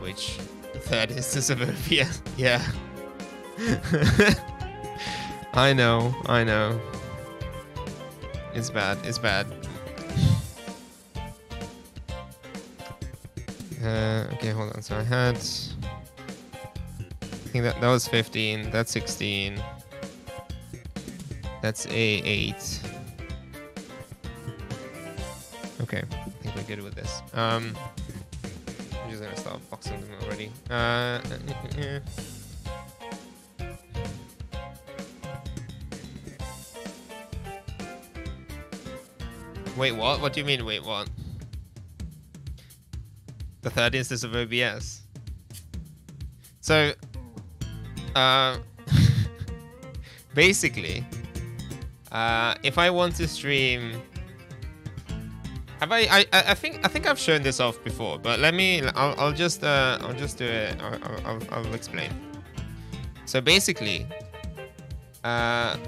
which third instance of OBS, yeah. I know, I know. It's bad, it's bad. Uh, okay, hold on. So I had... I think that, that was 15. That's 16. That's A8. Okay, I think we're good with this. Um, I'm just gonna start boxing them already. Uh. Wait, what? What do you mean, wait, what? The third instance of OBS. So, uh, basically, uh, if I want to stream, have I, I? I think I think I've shown this off before, but let me. I'll, I'll just uh, I'll just do it. I'll, I'll, I'll explain. So basically, uh,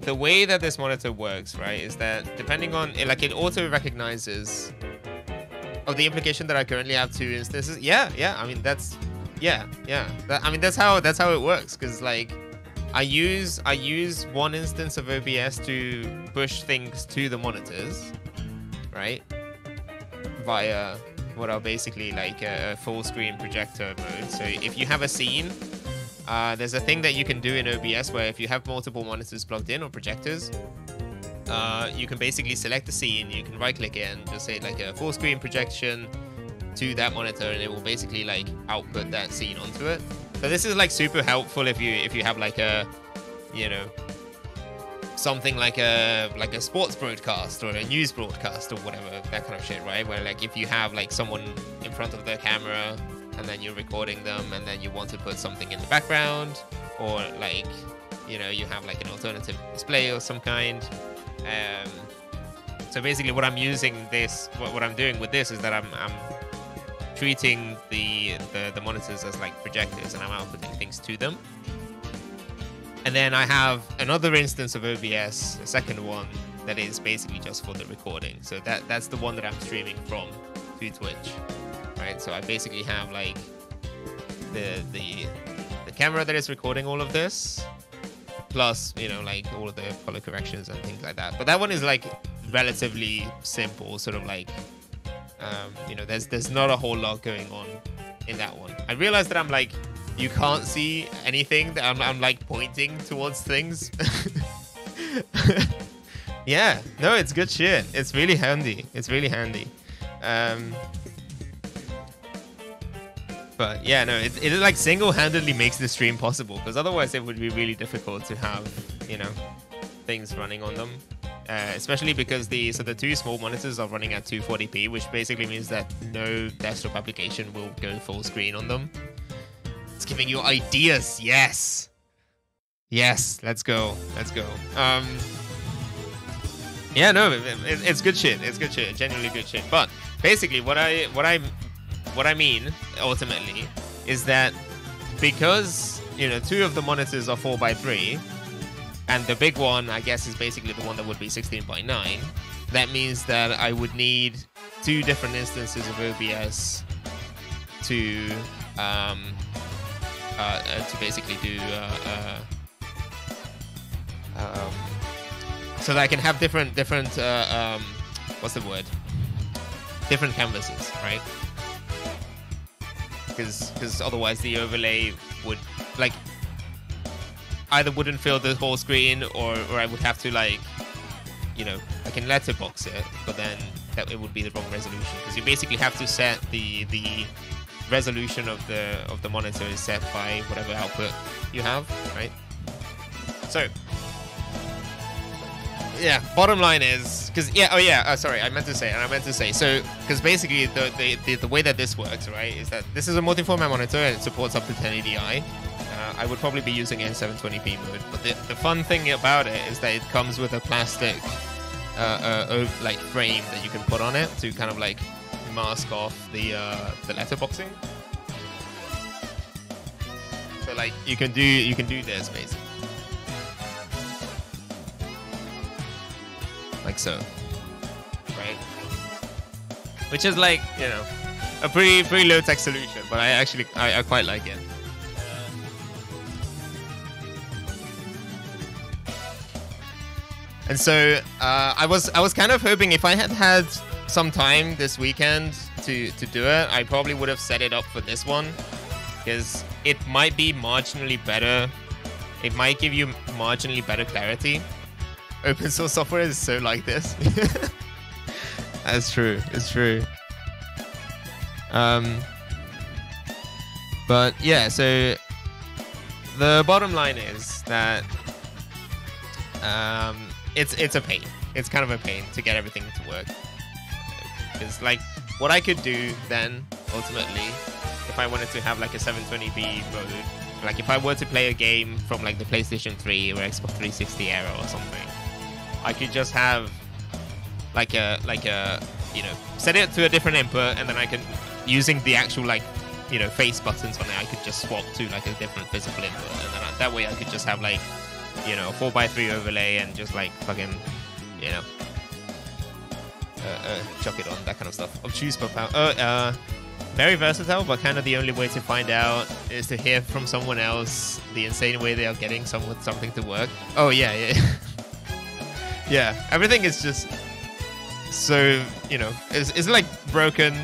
the way that this monitor works, right, is that depending on like it auto recognizes. Oh, the implication that I currently have two instances. Yeah, yeah. I mean that's yeah, yeah. That, I mean that's how that's how it works because like I use I use one instance of OBS to push things to the monitors, right? Via what are basically like a full screen projector mode. So if you have a scene, uh, there's a thing that you can do in OBS where if you have multiple monitors plugged in or projectors, uh, you can basically select the scene, you can right click it and just say like a full screen projection to that monitor and it will basically like output that scene onto it. So this is like super helpful if you if you have like a you know something like a like a sports broadcast or a news broadcast or whatever that kind of shit, right? Where like if you have like someone in front of the camera and then you're recording them and then you want to put something in the background or like you know you have like an alternative display of some kind. Um, so basically, what I'm using this, what, what I'm doing with this is that I'm, I'm treating the, the, the monitors as like projectors and I'm outputting things to them. And then I have another instance of OBS, a second one that is basically just for the recording. So that that's the one that I'm streaming from to Twitch, right? So I basically have like the the the camera that is recording all of this, plus you know like all of the color corrections and things like that. But that one is like relatively simple, sort of like um, you know, there's there's not a whole lot going on in that one. I realized that I'm like, you can't see anything. That I'm, I'm like pointing towards things. yeah, no, it's good shit. It's really handy. It's really handy. Um, but yeah, no, it, it like single-handedly makes the stream possible because otherwise it would be really difficult to have, you know, things running on them. Uh, especially because the so the two small monitors are running at 240p, which basically means that no desktop application will go full screen on them. It's giving you ideas. Yes, yes. Let's go. Let's go. Um, yeah, no, it, it, it's good shit. It's good shit. Genuinely good shit. But basically, what I what I what I mean ultimately is that because you know two of the monitors are four by three and the big one, I guess, is basically the one that would be 16.9. That means that I would need two different instances of OBS to um, uh, uh, to basically do uh, uh, um, so that I can have different different uh, um, what's the word different canvases, right? Because because otherwise the overlay would like either wouldn't fill the whole screen or, or I would have to like, you know, I can letterbox it, but then that it would be the wrong resolution because you basically have to set the the resolution of the of the monitor is set by whatever output you have, right? So yeah, bottom line is because yeah, oh yeah, uh, sorry, I meant to say, and I meant to say, so because basically the, the, the the way that this works, right, is that this is a multi-format monitor and it supports up to 1080i. Uh, I would probably be using it in 720p mode, but the, the fun thing about it is that it comes with a plastic uh, uh, like frame that you can put on it to kind of like mask off the uh, the letterboxing. So like you can do you can do this basically. Like so, right? Which is like you know a pretty pretty low tech solution, but I actually I, I quite like it. And so uh, I was I was kind of hoping if I had had some time this weekend to to do it, I probably would have set it up for this one because it might be marginally better. It might give you marginally better clarity. Open source software is so like this. That's true. It's true. Um, but yeah, so the bottom line is that um, it's it's a pain. It's kind of a pain to get everything to work. Because like what I could do then ultimately, if I wanted to have like a 720p mode, like if I were to play a game from like the PlayStation 3 or Xbox 360 era or something, I could just have like a like a you know set it to a different input and then I can using the actual like you know face buttons on it I could just swap to like a different physical input and then I, that way I could just have like you know a 4x3 overlay and just like fucking you know uh, uh, chuck it on that kind of stuff. But power uh, uh very versatile but kind of the only way to find out is to hear from someone else the insane way they are getting some something to work. Oh yeah yeah yeah everything is just so you know it's, it's like broken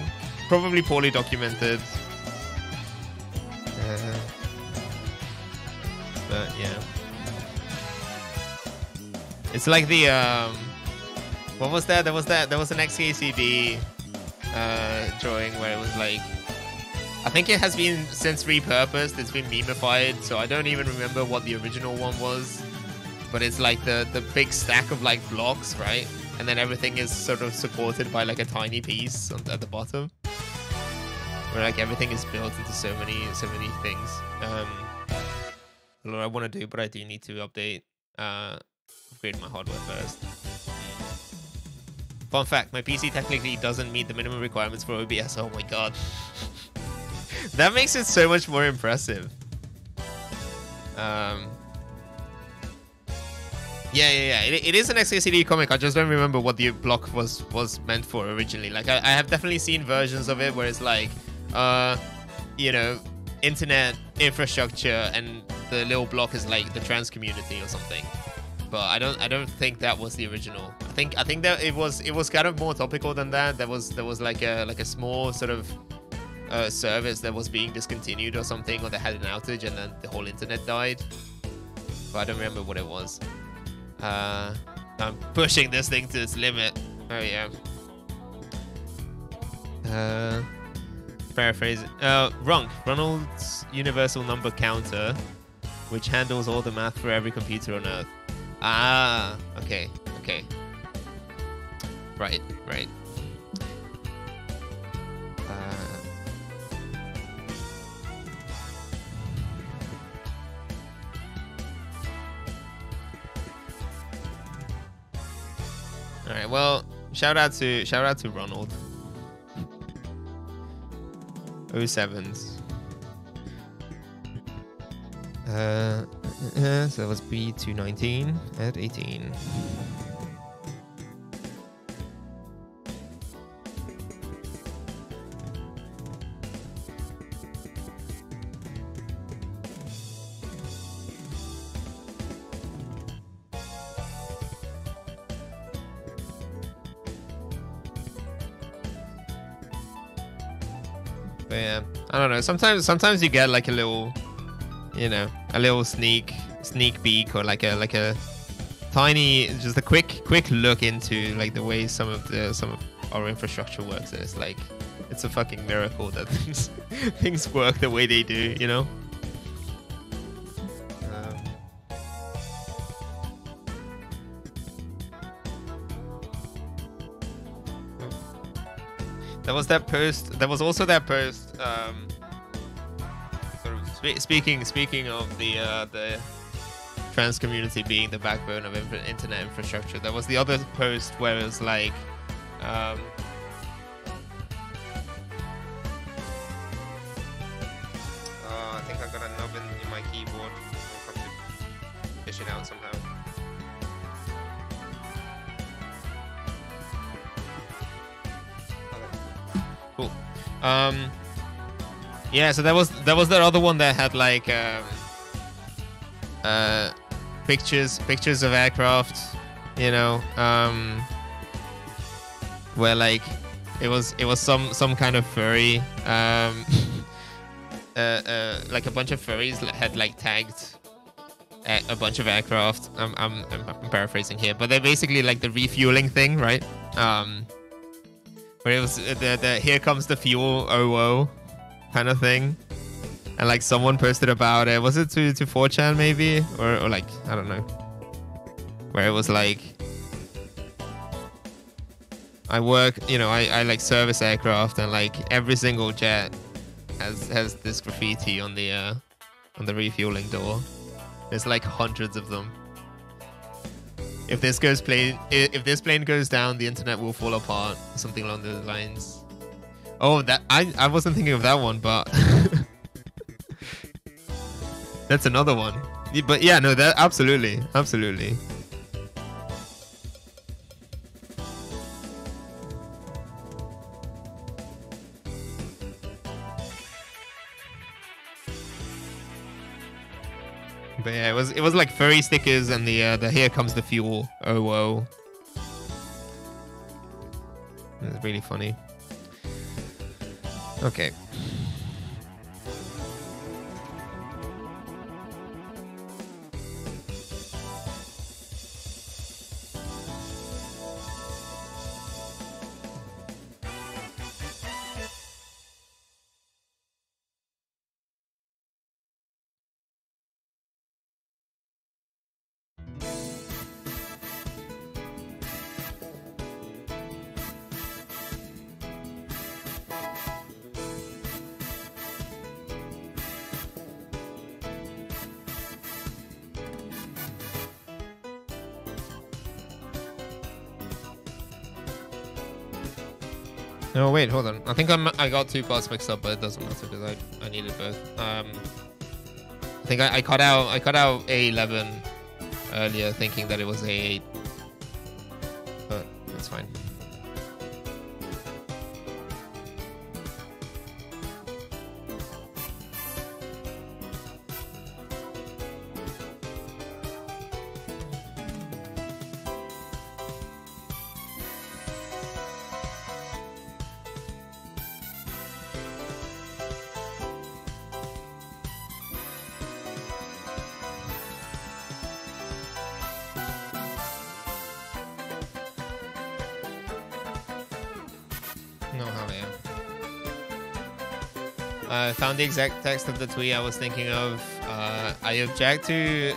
probably poorly documented uh, but yeah it's like the um what was that there was that there was an xkcd uh drawing where it was like I think it has been since repurposed. It's been memeified, so I don't even remember what the original one was. But it's like the the big stack of like blocks, right? and then everything is sort of supported by like a tiny piece on, at the bottom. Where like everything is built into so many so many things. Um what i want to do but i do need to update uh upgrade my hardware first. Fun fact my pc technically doesn't meet the minimum requirements for obs oh my god. That makes it so much more impressive. Um yeah, yeah, yeah. It, it is an XKCD comic. I just don't remember what the block was was meant for originally. Like, I, I have definitely seen versions of it where it's like, uh, you know, internet infrastructure, and the little block is like the trans community or something. But I don't, I don't think that was the original. I think, I think that it was, it was kind of more topical than that. There was, there was like a, like a small sort of uh, service that was being discontinued or something, or they had an outage, and then the whole internet died. But I don't remember what it was. Uh, I'm pushing this thing to its limit. Oh yeah. Uh, paraphrase. Uh, Runk, Ronald's universal number counter, which handles all the math for every computer on Earth. Ah, okay, okay. Right, right. All right. Well, shout out to shout out to Ronald. 07s. Uh, uh, so that was B219 at 18. But yeah, I don't know. Sometimes, sometimes you get like a little, you know, a little sneak, sneak peek, or like a like a tiny, just a quick, quick look into like the way some of the some of our infrastructure works. And it's like, it's a fucking miracle that things things work the way they do. You know. Was that post. There was also that post. Um, sort of spe speaking speaking of the uh, the trans community being the backbone of infra internet infrastructure. There was the other post where it was like. Um, Um, yeah, so that was that was that other one that had like um, uh, pictures pictures of aircraft, you know, um, where like it was it was some some kind of furry, um, uh, uh, like a bunch of furries had like tagged a, a bunch of aircraft. I'm, I'm I'm paraphrasing here, but they're basically like the refueling thing, right? Um, where it was uh, the, the here comes the fuel oh kind of thing. And like someone posted about it. Was it to to 4chan maybe? Or, or like i don't know. Where it was like i work you know I, I like service aircraft and like every single jet has has this graffiti on the uh on the refueling door. There's like hundreds of them if this goes plane if this plane goes down the internet will fall apart something along those lines. Oh that i i wasn't thinking of that one but that's another one. But yeah no that absolutely absolutely But yeah, it was it was like furry stickers and the uh, the here comes the fuel. Oh whoa. It's really funny. Okay. Wait, hold on. I think I'm, I got two parts mixed up, but it doesn't matter because I, I needed both. Um, I think I, I cut out I cut out A11 earlier, thinking that it was A8, exact text of the tweet I was thinking of. Uh, I object to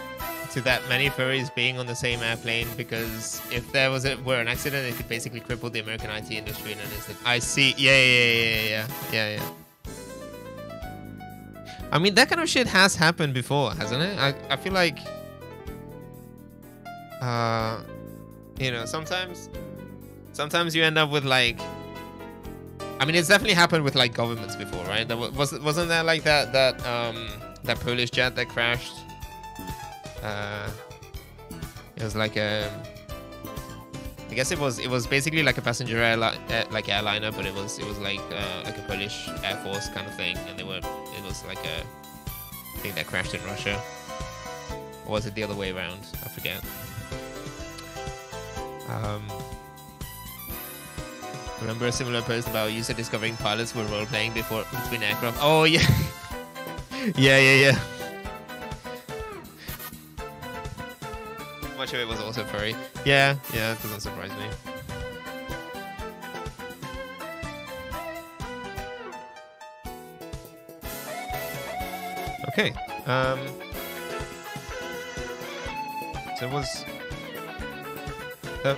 to that many furries being on the same airplane because if there was a, were an accident, it could basically cripple the American IT industry in an instant. I see. Yeah, yeah, yeah, yeah, yeah, yeah. I mean, that kind of shit has happened before, hasn't it? I, I feel like, uh, you know, sometimes, sometimes you end up with like I mean, it's definitely happened with like governments before, right? There was wasn't there like that that um that Polish jet that crashed? Uh, it was like a. I guess it was it was basically like a passenger airline like airliner, but it was it was like uh, like a Polish air force kind of thing, and they were it was like a thing that crashed in Russia. Or was it the other way around? I forget. Um, Remember a similar post about user discovering pilots were role playing before between aircraft? Oh yeah, yeah, yeah, yeah. Much of it was also furry. Yeah, yeah, it doesn't surprise me. Okay. Um. So it was. Uh,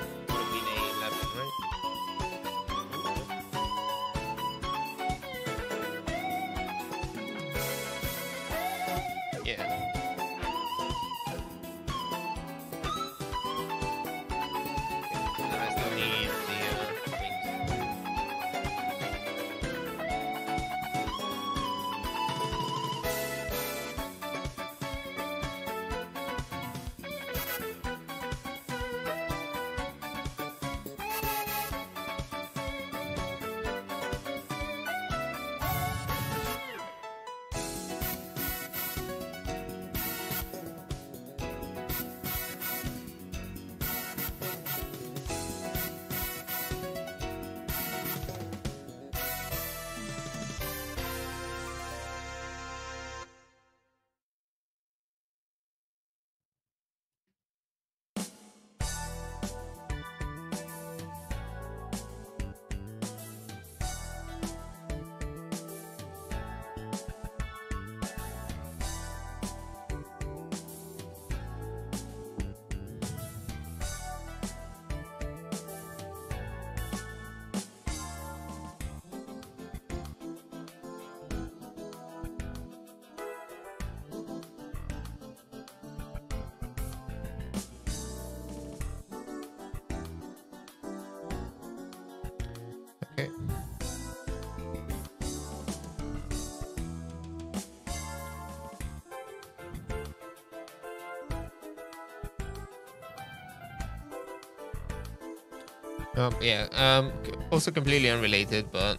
yeah. Um. Also completely unrelated, but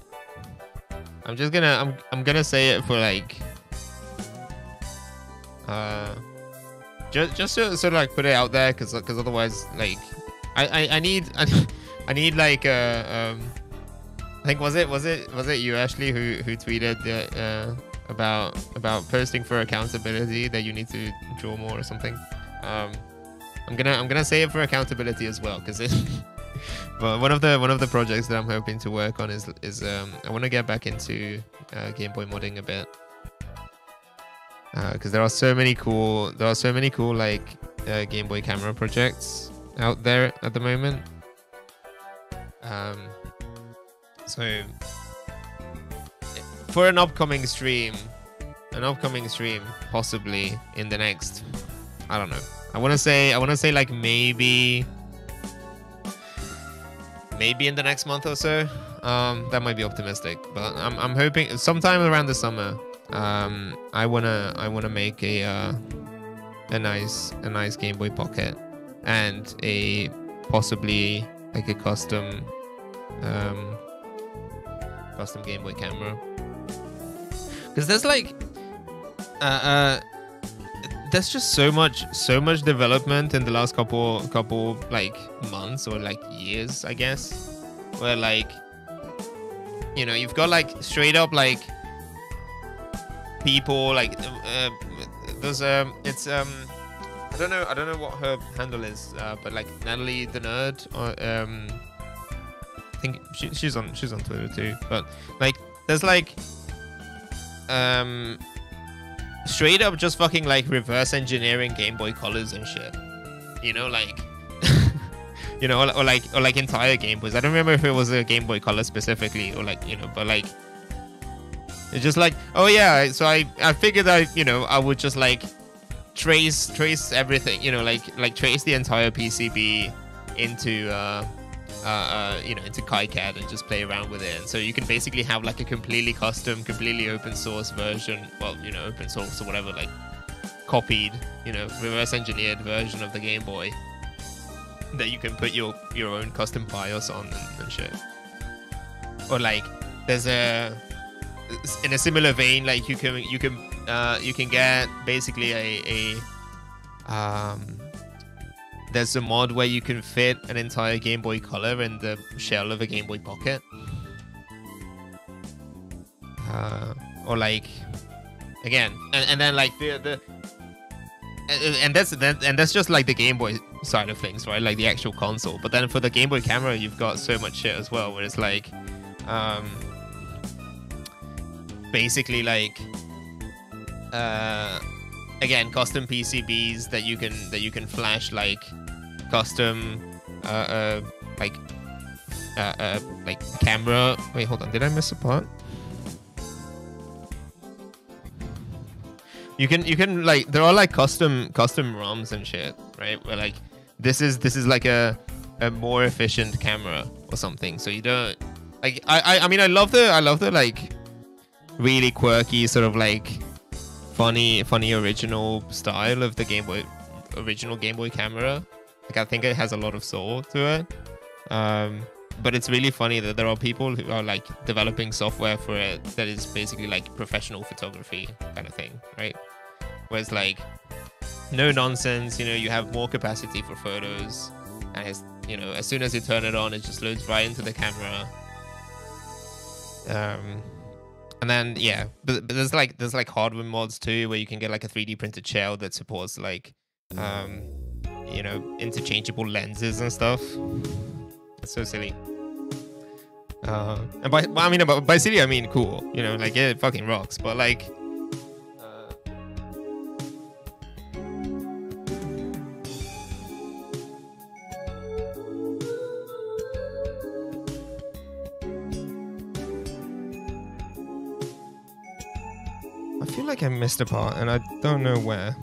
I'm just gonna I'm I'm gonna say it for like uh just just to sort of like put it out there because because otherwise like I, I I need I, I need like uh um I think was it was it was it you Ashley who who tweeted the, uh about about posting for accountability that you need to draw more or something um I'm gonna I'm gonna say it for accountability as well because it but one of the one of the projects that I'm hoping to work on is is um, I want to get back into uh, Game Boy modding a bit because uh, there are so many cool there are so many cool like uh, Game Boy camera projects out there at the moment. Um, so for an upcoming stream, an upcoming stream possibly in the next, I don't know. I want to say I want to say like maybe maybe in the next month or so. Um, that might be optimistic, but I'm, I'm hoping sometime around the summer. Um, I wanna I wanna make a uh, a nice a nice Game Boy Pocket and a possibly like a custom um, custom Game Boy camera. Because there's like uh, uh there's just so much so much development in the last couple couple like months or like years i guess where like you know you've got like straight up like people like uh, there's um it's um i don't know i don't know what her handle is uh, but like natalie the nerd or um i think she, she's on she's on twitter too but like there's like um straight up just fucking like reverse engineering Game Boy colors and shit. You know, like, you know, or, or, like, or like entire Game Boys. I don't remember if it was a Game Boy Color specifically, or like, you know, but like, it's just like, oh yeah. So I, I figured I, you know, I would just like trace, trace everything, you know, like, like trace the entire PCB into. uh uh, uh, you know, into KiCad and just play around with it. And so you can basically have like a completely custom, completely open source version. Well, you know, open source or whatever, like copied, you know, reverse engineered version of the Game Boy that you can put your your own custom BIOS on and, and shit. Or like, there's a in a similar vein, like you can you can uh, you can get basically a a um there's a mod where you can fit an entire Game Boy Color in the shell of a Game Boy Pocket. Uh, or like, again, and, and then like the the and that's and that's just like the Game Boy side of things, right? Like the actual console. But then for the Game Boy camera, you've got so much shit as well, where it's like, um, basically like, uh, again, custom PCBs that you can that you can flash like custom uh, uh like uh, uh like camera. Wait hold on. Did i miss a part? You can you can like there are like custom custom roms and shit right? Where like this is this is like a a more efficient camera or something. So you don't like i i, I mean i love the i love the like really quirky sort of like funny funny original style of the game boy original game boy camera like I think it has a lot of soul to it. Um, but it's really funny that there are people who are like developing software for it that is basically like professional photography kind of thing, right? Whereas like no nonsense, you know, you have more capacity for photos, and it's you know as soon as you turn it on, it just loads right into the camera. Um, and then yeah, but, but there's like there's like hardware mods too where you can get like a 3D printed shell that supports like um you know, interchangeable lenses and stuff. It's so silly. Uh, and by, I mean, by, by silly, I mean cool. You know, like, yeah, it fucking rocks. But, like, uh, I feel like I missed a part and I don't know where.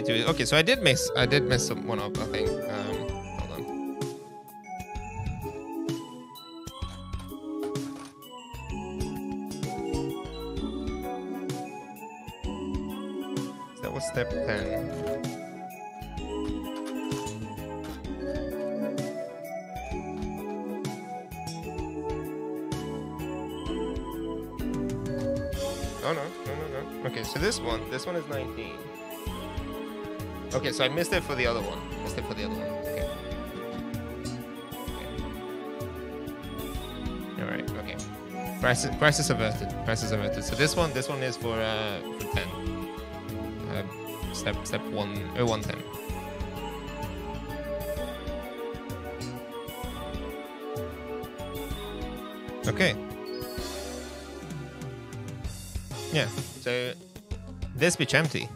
Was B22. Okay, so I did miss I did miss one up, I think. Um, hold on. That was step 10. Oh no, no, no, no. Okay, so this one, this one is 19. Okay, so I missed it for the other one. Missed it for the other one. Okay. okay. All right. Okay. Crisis, crisis averted. Crisis averted. So this one, this one is for uh for 10. Uh, step step one, uh, 110. Okay. Yeah. So this bitch empty.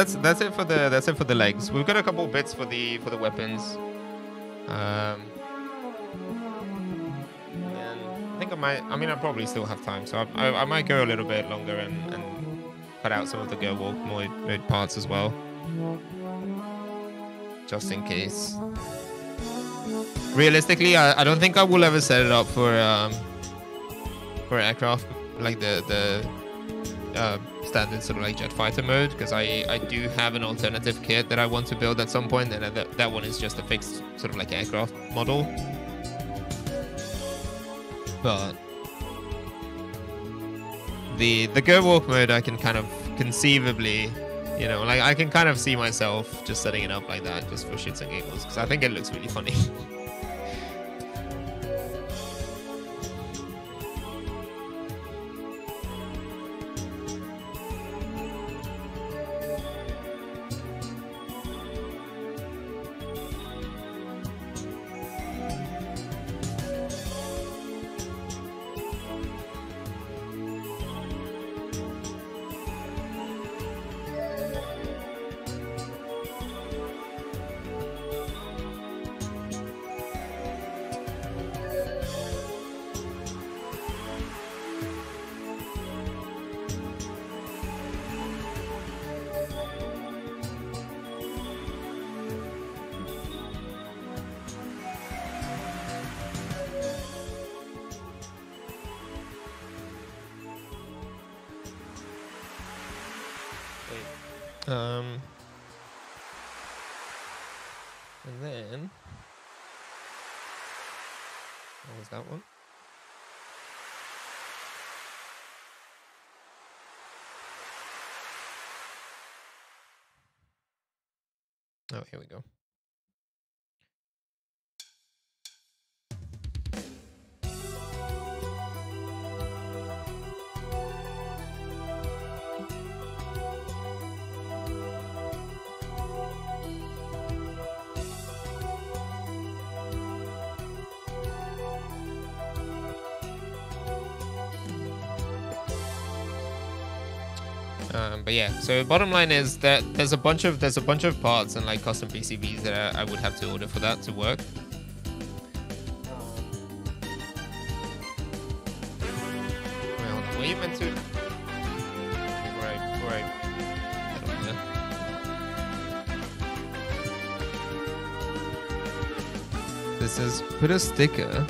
That's that's it for the that's it for the legs. We've got a couple bits for the for the weapons. Um. I think I might. I mean, I probably still have time, so I, I, I might go a little bit longer and, and cut out some of the GERWALK mode parts as well, just in case. Realistically, I, I don't think I will ever set it up for um, for aircraft like the the uh, standard sort of like jet fighter mode because I I do have an alternative kit that I want to build at some point and that that one is just a fixed sort of like aircraft model. But the the GERWALK mode I can kind of conceivably you know like I can kind of see myself just setting it up like that just for shits and giggles because I think it looks really funny. but yeah, so bottom line is that there's a bunch of there's a bunch of parts and like custom PCBs that I, would have to order for that to work. Were you meant to? Over there. This says put a sticker.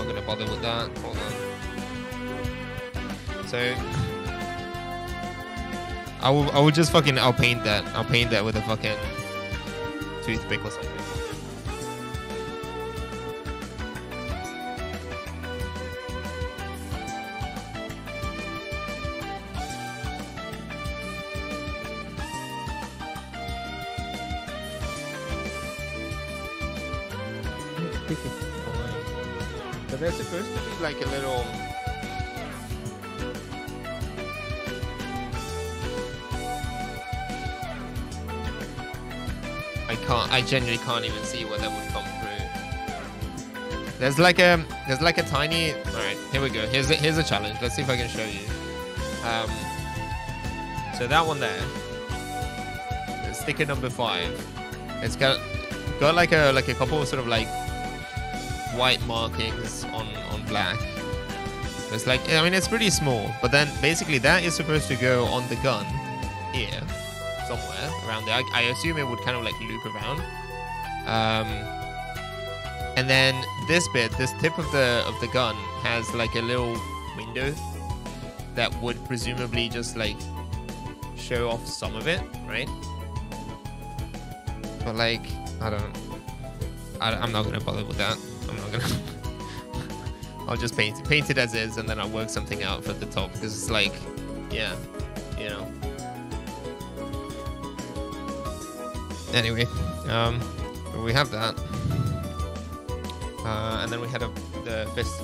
I'm not gonna bother with that. Hold on. So I will I will just fucking I'll paint that. I'll paint that with a fucking toothpick or something. Like a little I can't I genuinely can't even see where that would come through. There's like a there's like a tiny alright, here we go. Here's a here's a challenge. Let's see if I can show you. Um so that one there. Sticker number five. It's got got like a like a couple of sort of like white markings black. It's like I mean it's pretty small, but then basically that is supposed to go on the gun here somewhere around there. I, I assume it would kind of like loop around. Um, and then this bit, this tip of the of the gun has like a little window that would presumably just like show off some of it, right? But like, I don't, I, I'm not gonna bother with that. I'm not gonna. I'll just paint it, paint it as is, and then I'll work something out for the top because it's like, yeah, you know. anyway, um, we have that. Uh, and then we had a, the fist.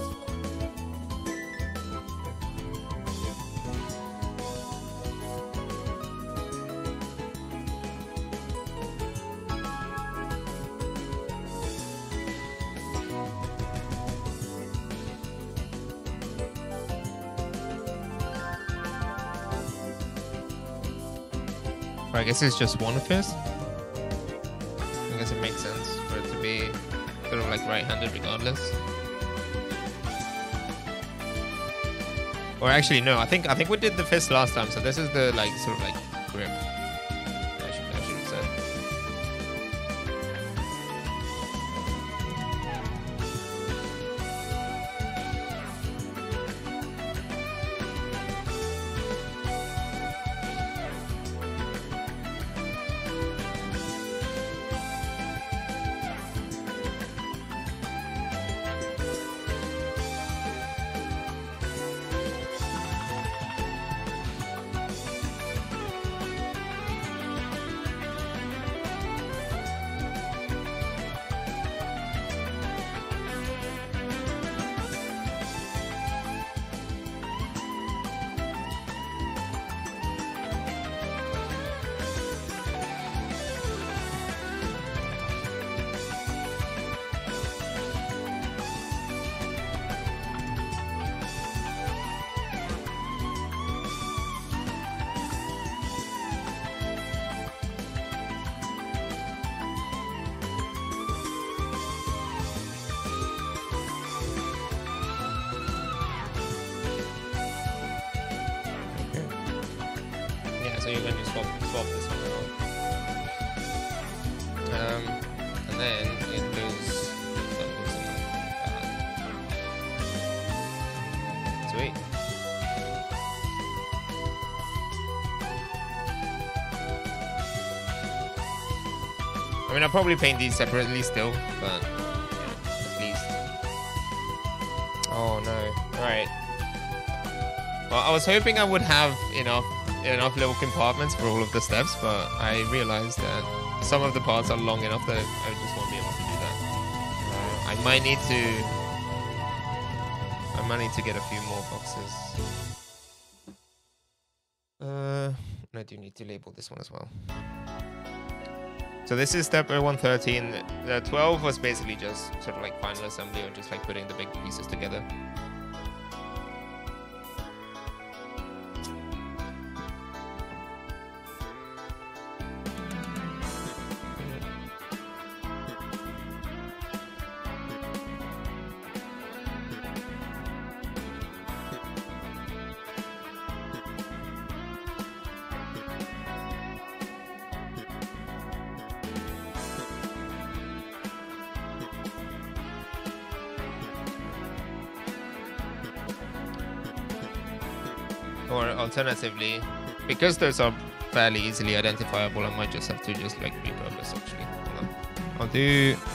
Guess it's just one fist. I guess it makes sense for it to be sort of like right-handed regardless. Or actually, no. I think I think we did the fist last time, so this is the like sort of like probably paint these separately still, but at least. Oh no. Alright. Well, I was hoping I would have enough enough little compartments for all of the steps, but I realized that some of the parts are long enough that I just won't be able to do that. I might need to... I might need to get a few more boxes. Uh, I do need to label this one as well. So this is step 113. The 12 was basically just sort of like final assembly or just like putting the big pieces together. alternatively, because those are fairly easily identifiable, I might just have to just like repurpose actually. I'll do.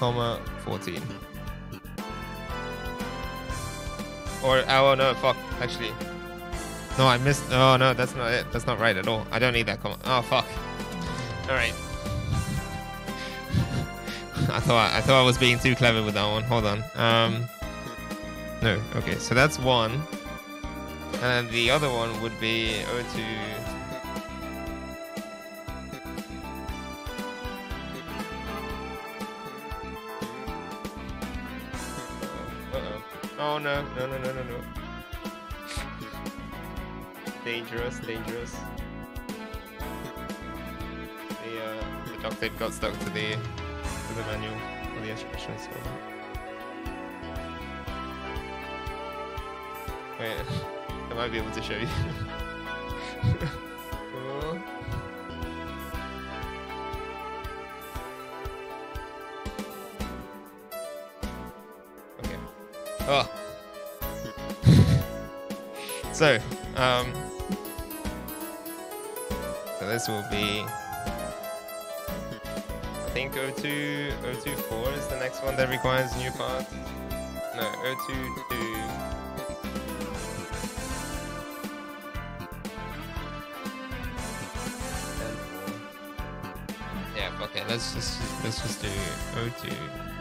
Comma 14. Or oh no, fuck. Actually, no, I missed. Oh no, that's not it. That's not right at all. I don't need that comma. Oh fuck. All right. I thought I thought I was being too clever with that one. Hold on. Um. No. Okay. So that's one. And the other one would be O2. Uh-oh. Oh no, no, no, dangerous, dangerous. The, uh, tape got stuck to the, to the manual or the instructions. So. Wait. I might be able to show you. will be, I think 02, 024 is the next one that requires new parts. No, 022. Yeah, okay, let's just let's just do O2.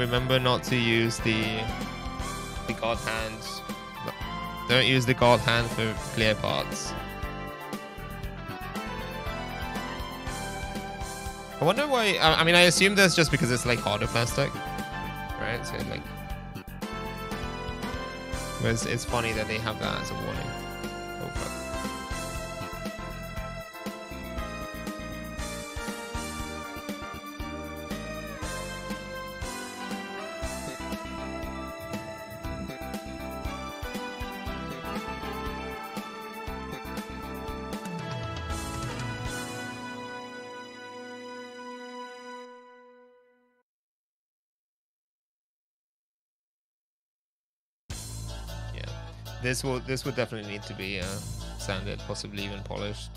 Remember, not to use the the god hand. Don't use the god hand for clear parts. I wonder why. I, mean, I assume that's just because it's like harder plastic, right? So like, it's, it's funny that they have that as a warning. This will this would definitely need to be uh, sanded, possibly even polished.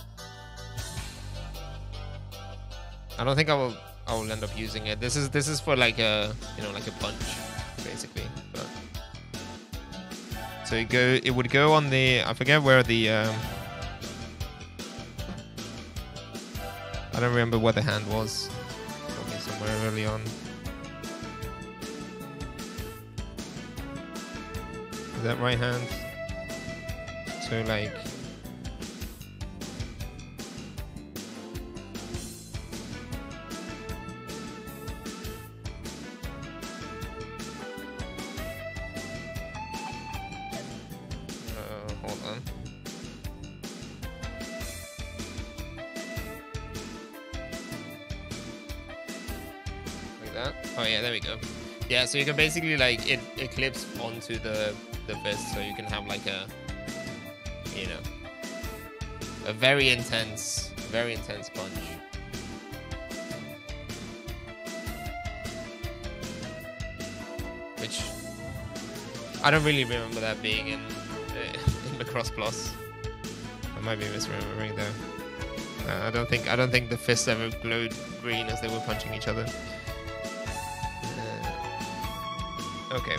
I don't think I will I will end up using it. This is this is for like a you know like a punch, basically. But so it go it would go on the I forget where the um, I don't remember where the hand was. Probably somewhere early on. Is that right hand? So like uh. Oh yeah, there we go. Yeah, so you can basically like it, it clips onto the the fist, so you can have like a you know a very intense, very intense punch. Which I don't really remember that being in uh, in Macross Plus. I might be misremembering though. Uh, I don't think I don't think the fists ever glowed green as they were punching each other. Uh, okay.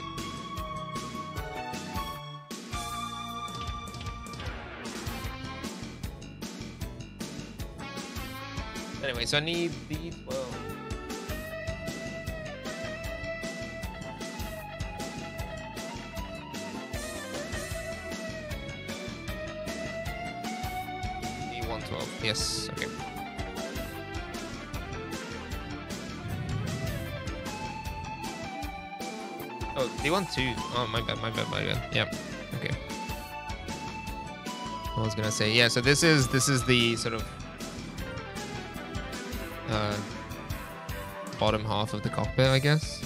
So I need the well. D one twelve. Yes. Okay. Oh, D one two. Oh, my bad. My bad. My bad. Yep. Okay. I was gonna say yeah. So this is this is the sort of bottom half of the cockpit, I guess.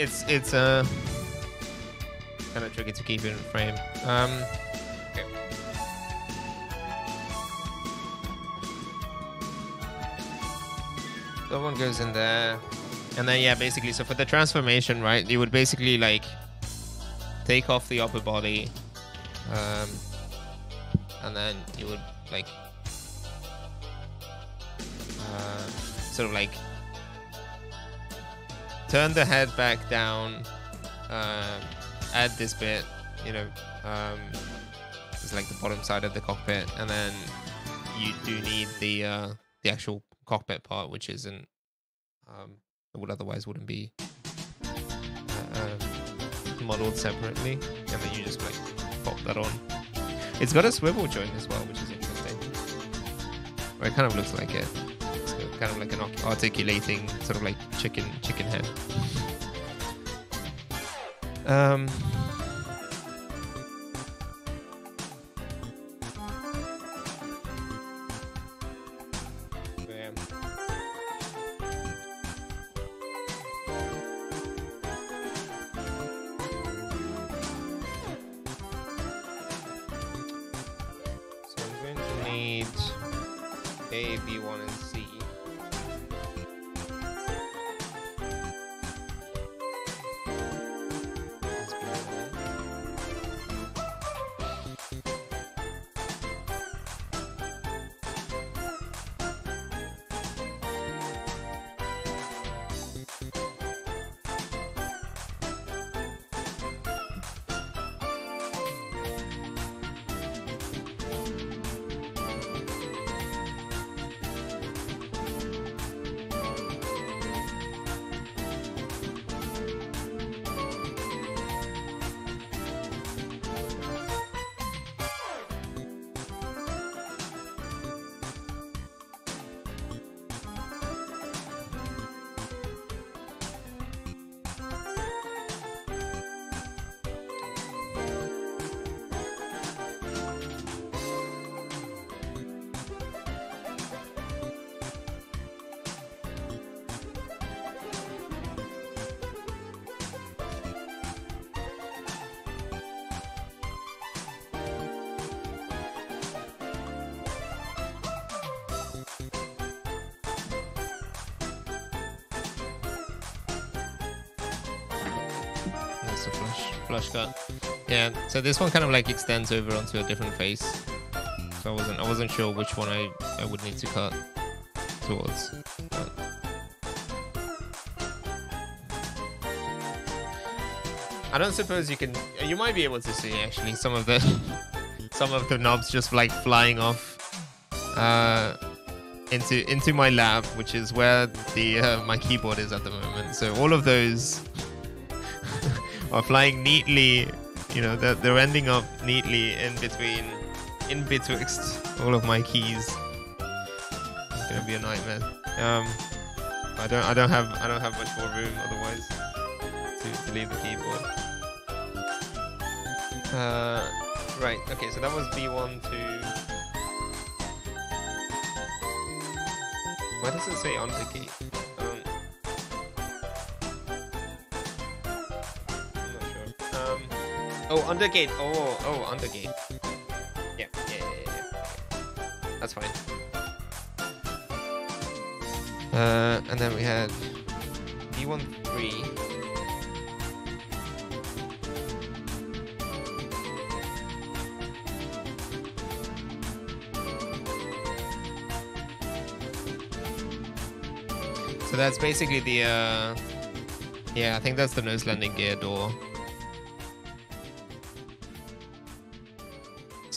It's it's uh kind of tricky to keep it in frame. Um. So one goes in there, and then yeah, basically, so for the transformation, right, you would basically like take off the upper body, um, and then you would like uh, sort of like turn the head back down, uh, add this bit, you know, um, it's like the bottom side of the cockpit, and then you do need the uh, the actual cockpit part, which isn't um, would otherwise wouldn't be uh, um, modeled separately, and then you just like pop that on. It's got a swivel joint as well, which is interesting. Or it kind of looks like it. Kind of like an articulating sort of like chicken chicken head. Um. So I'm going to need A, B1, and C. cut. Yeah, so this one kind of like extends over onto a different face. So I wasn't I wasn't sure which one I, I would need to cut towards. But... I don't suppose you can you might be able to see actually some of the some of the knobs just like flying off uh into into my lab, which is where the uh, my keyboard is at the moment. So all of those are flying neatly. You know, they're, they're ending up neatly in between, in betwixt all of my keys. It's gonna be a nightmare. Um, I don't, I don't have, I don't have much more room otherwise to, to leave the keyboard. Uh, right. Okay. So that was B1 to. Why does it say on the key? Oh, undergate. Oh, oh, undergate. Yeah, yeah, yeah, yeah. yeah. That's fine. Uh, and then we had B1 3. So that's basically the, uh, yeah, I think that's the nose landing gear door.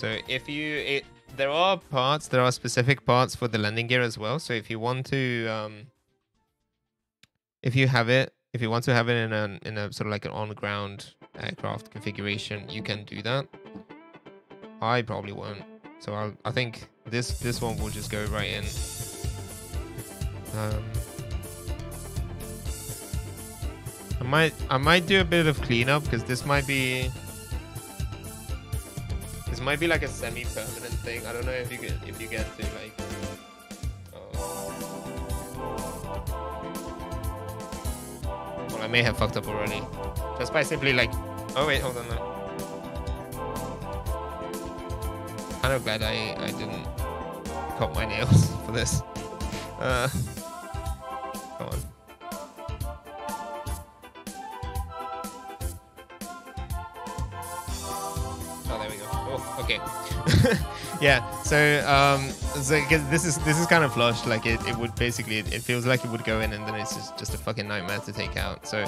So if you, it, there are parts, there are specific parts for the landing gear as well. So if you want to, um, if you have it, if you want to have it in a in a sort of like an on-ground aircraft configuration, you can do that. I probably won't. So I'll, I think this this one will just go right in. Um, I might I might do a bit of cleanup because this might be this might be like a semi-permanent thing. I don't know if you get if you get to like. Oh. Well, I may have fucked up already. Just by simply like. Oh wait, hold on. No. Kind of glad I I didn't cut my nails for this. Uh, come on. Okay. yeah. So, um, so this is this is kind of flush. Like it, it would basically it, it feels like it would go in, and then it's just, just a fucking nightmare to take out. So,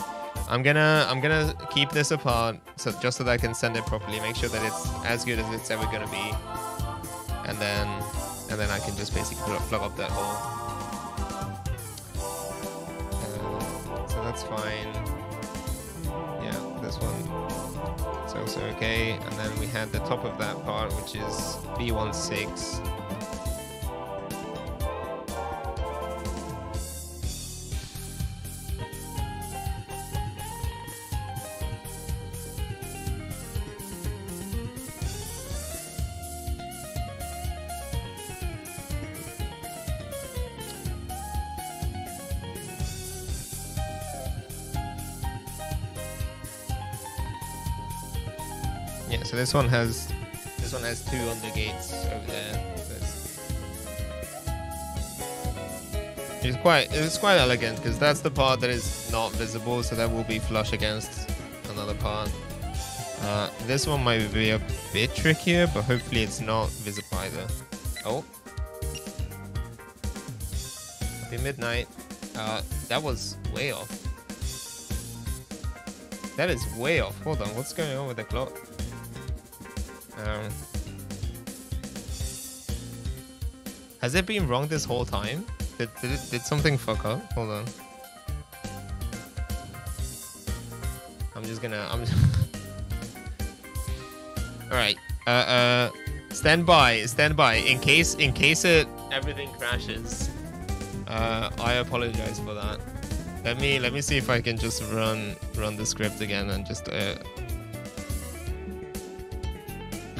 I'm gonna I'm gonna keep this apart, so just so that I can send it properly. Make sure that it's as good as it's ever gonna be, and then and then I can just basically plug up that hole. Uh, so that's fine. Yeah, this one also okay. And then we had the top of that part, which is V16. This one has this one has two on the gates over there. It's quite it's quite elegant because that's the part that is not visible, so that will be flush against another part. Uh, this one might be a bit trickier, but hopefully it's not visible either. Oh. Happy midnight. Uh, that was way off. That is way off. Hold on, what's going on with the clock? Um, has it been wrong this whole time? Did, did, it, did something fuck up? Hold on. I'm just gonna... I'm Alright. Uh, uh, stand by. Stand by. In case, in case it everything crashes. Uh, I apologize for that. Let me let me see if I can just run run the script again and just uh,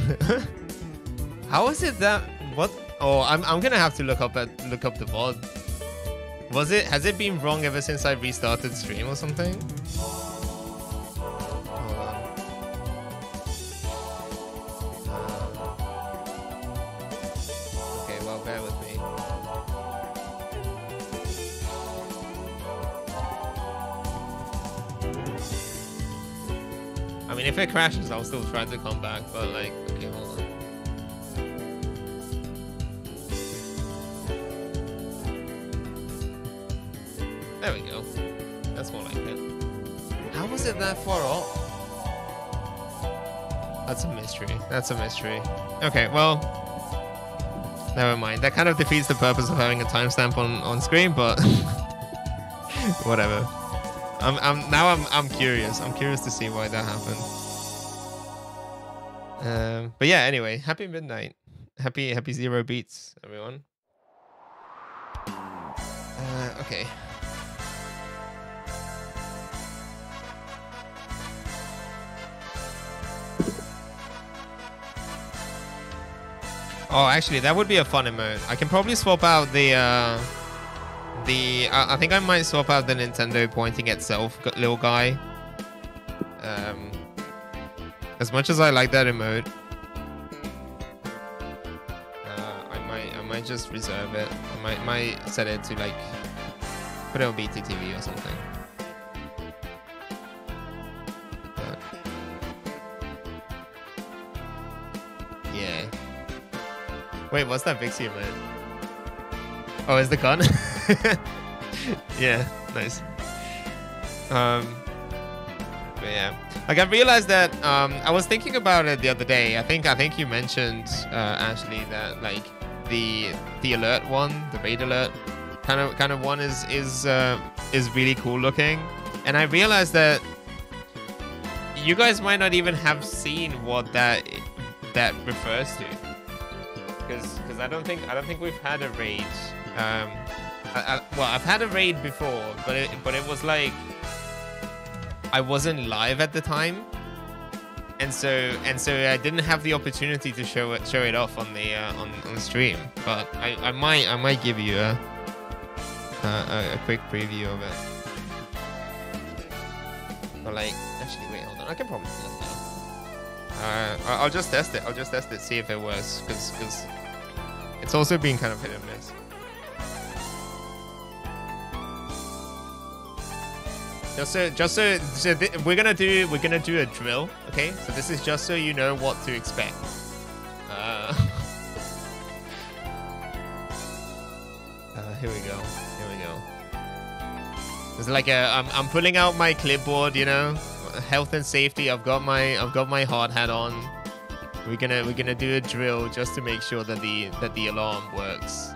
How is it that what? Oh, I'm I'm gonna have to look up at look up the VOD. Was it has it been wrong ever since I restarted stream or something? Oh, it crashes, I'll still try to come back, but like, okay, hold on. There we go. That's more like it. How was it that far off? That's a mystery. That's a mystery. Okay, well, never mind. That kind of defeats the purpose of having a timestamp on on screen, but whatever. I'm, I'm now I'm I'm curious. I'm curious to see why that happened. Um, but yeah. Anyway, happy midnight. Happy happy zero beats, everyone. Uh, okay. Oh, actually, that would be a fun emote. I can probably swap out the uh, the. Uh, I think I might swap out the Nintendo pointing itself little guy. Um, as much as I like that emote, uh, I might I might just reserve it. I might might set it to like put it on BTTV or something. Yeah. Wait, what's that Vixie emote? Oh, is the gun? yeah, nice. Um, yeah, like I realized that um, I was thinking about it the other day. I think I think you mentioned uh, Ashley that like the the alert one, the raid alert kind of kind of one is is uh, is really cool looking, and I realized that you guys might not even have seen what that that refers to because because I don't think I don't think we've had a raid. Um, I, I, well, I've had a raid before, but it but it was like I wasn't live at the time, and so and so I didn't have the opportunity to show it show it off on the uh, on on stream. But I, I might I might give you a a, a quick preview of it. Or like, actually, wait, hold on. I can probably do that. Uh, I'll just test it. I'll just test it, see if it works, because because it's also been kind of hit and miss. Just so, just so, so we're gonna do, we're gonna do a drill, okay? So this is just so you know what to expect. Uh, uh, here we go. Here we go. It's like a, I'm, I'm pulling out my clipboard, you know, health and safety. I've got my, I've got my hard hat on. We're gonna, we're gonna do a drill just to make sure that the, that the alarm works.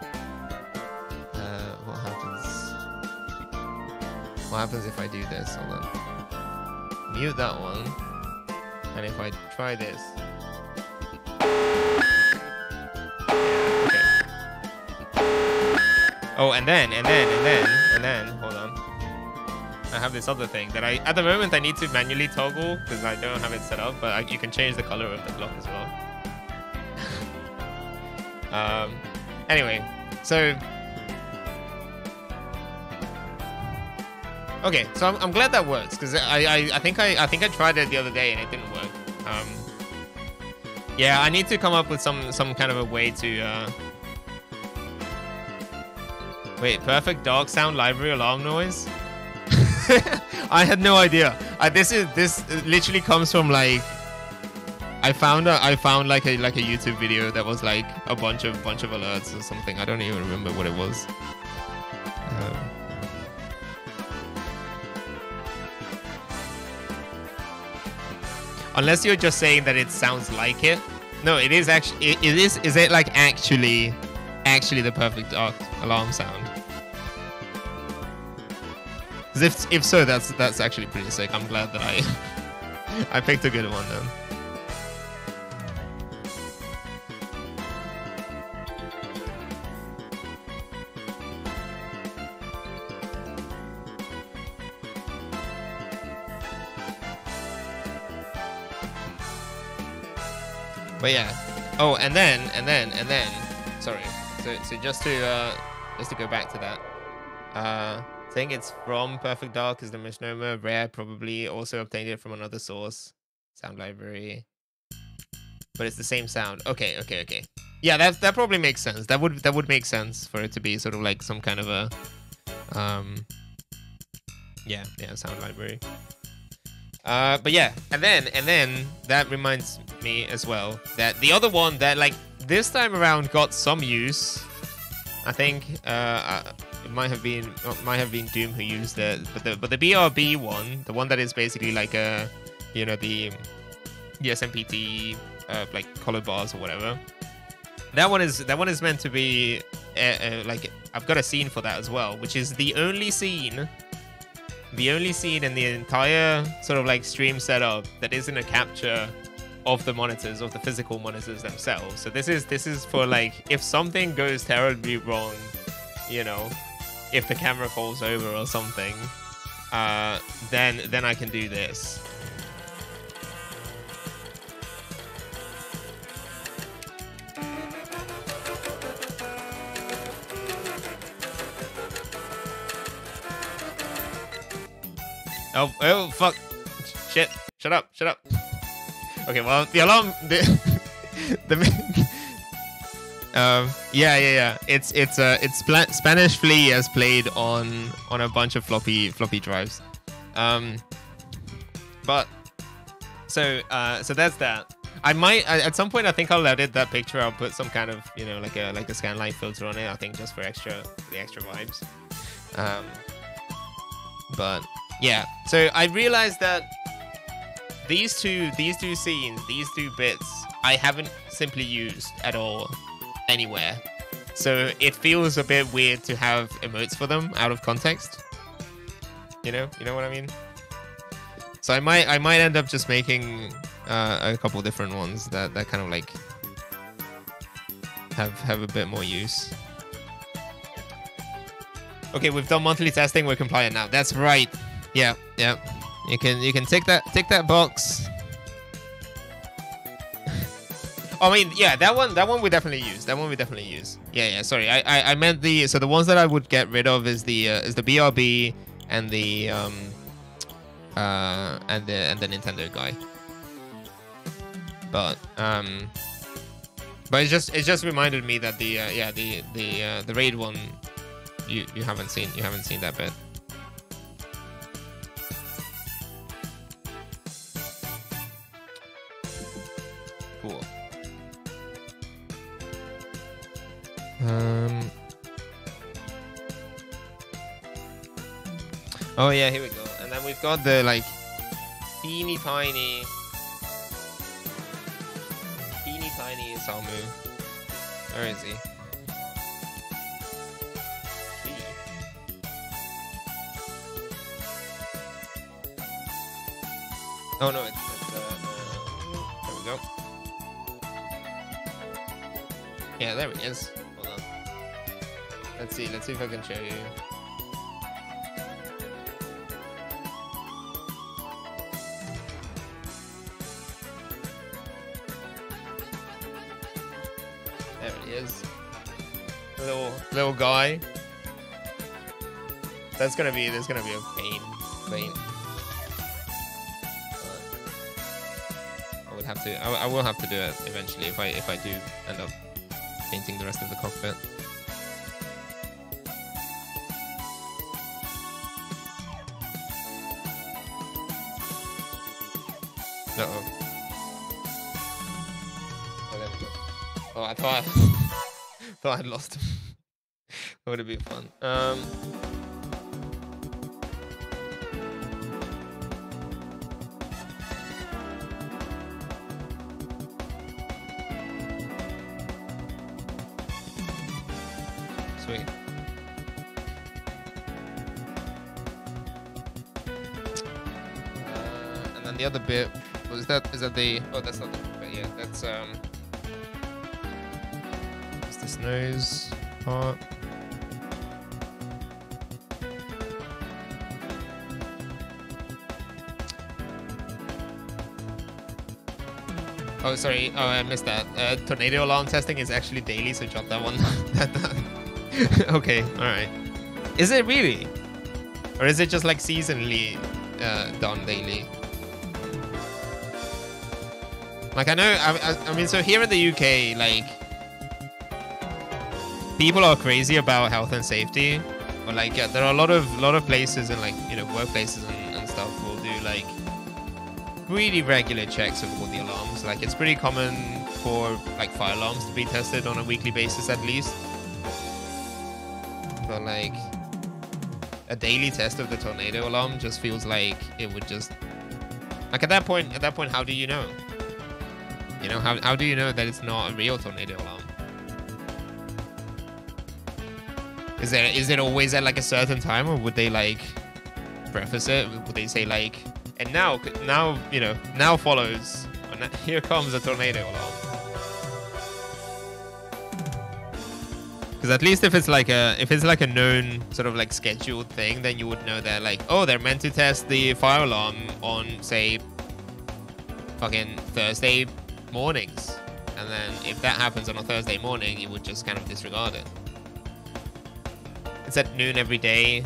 What happens if I do this? Hold on. Mute that one. And if I try this. Okay. Oh, and then, and then, and then, and then, hold on. I have this other thing that I, at the moment, I need to manually toggle because I don't have it set up, but I, you can change the color of the clock as well. um, anyway, so Okay, so I'm, I'm glad that works because I, I I think I I think I tried it the other day and it didn't work. Um, yeah, I need to come up with some some kind of a way to. Uh... Wait, Perfect Dark sound library alarm noise. I had no idea. I, this is this literally comes from like. I found a, I found like a like a YouTube video that was like a bunch of bunch of alerts or something. I don't even remember what it was. Um, Unless you're just saying that it sounds like it. No, it is actually. It, it is. Is it like actually, actually the perfect alarm sound? 'Cause if if so, that's that's actually pretty sick. I'm glad that I I picked a good one then. But yeah. Oh, and then and then and then. Sorry. So so just to uh just to go back to that. Uh, saying it's from Perfect Dark is the misnomer. Rare probably also obtained it from another source. Sound library. But it's the same sound. Okay, okay, okay. Yeah, that that probably makes sense. That would that would make sense for it to be sort of like some kind of a um yeah, yeah, sound library. Uh, but yeah, and then and then that reminds me as well that the other one that like this time around got some use. I think uh, uh, it might have been it might have been Doom who used it, but the but the BRB one, the one that is basically like a you know the the SMPTE uh, like color bars or whatever. That one is that one is meant to be uh, uh, like I've got a scene for that as well, which is the only scene the only scene in the entire sort of like stream setup that isn't a capture of the monitors of the physical monitors themselves so this is this is for like if something goes terribly wrong you know if the camera falls over or something uh then then i can do this Oh, oh, fuck. Shit. Shut up. Shut up. Okay, well, the alarm. The, the um, yeah, yeah, yeah. It's it's uh it's Spanish Flea has played on on a bunch of floppy floppy drives. Um, but so uh so that's that. I might at some point. I think I'll edit that picture. I'll put some kind of you know like a like a scanline filter on it. I think just for extra the extra vibes. Um, but yeah, so I realized that these two these two scenes, these two bits, I haven't simply used at all anywhere. So it feels a bit weird to have emotes for them out of context. You know, you know what I mean? So I might I might end up just making uh, a couple different ones that that kind of like have have a bit more use. Okay, we've done monthly testing. We're compliant now. That's right. Yeah, yeah. You can you can tick that tick that box. I mean, yeah, that one that one we definitely use. That one we definitely use. Yeah, yeah. Sorry, I I, I meant the so the ones that I would get rid of is the uh, is the BRB and the um uh, and the and the Nintendo guy. But um, but it just it just reminded me that the uh, yeah the the uh, the raid one you you haven't seen you haven't seen that bit. Um. Oh yeah, here we go. And then we've got the like teeny tiny, teeny tiny Samu. Where is he? Oh no, it's, it's uh, there we go. Yeah, there he is. Let's see. Let's see if I can show you. There he is. Little little guy. That's gonna be there's gonna be a pain. Pain. I would have to I, I will have to do it eventually if I if I do end up painting the rest of the cockpit. Oh, I thought I thought I'd lost him. that would have been fun. Um. Sweet. Uh, and then the other bit was that is that the oh that's not the bit yeah that's um this nose part. Oh, sorry. Oh, I missed that. Uh, tornado alarm testing is actually daily, so jot that one. okay, all right. Is it really, or is it just like seasonally uh, done daily? Like I know, I, I, I mean, so here in the UK, like people are crazy about health and safety, but like yeah, there are a lot of lot of places and like you know workplaces and, and stuff will do like really regular checks of all the alarms. Like it's pretty common for like fire alarms to be tested on a weekly basis at least. But like a daily test of the tornado alarm just feels like it would just like at that point at that point how do you know? You know, how how do you know that it's not a real tornado alarm? Is there is it always at like a certain time or would they like preface it? Would they say like and now, now you know, now follows. And here comes a tornado alarm. Because at least if it's like a if it's like a known sort of like scheduled thing, then you would know that like oh they're meant to test the fire alarm on say fucking Thursday mornings, and then if that happens on a Thursday morning, you would just kind of disregard it. It's at noon every day.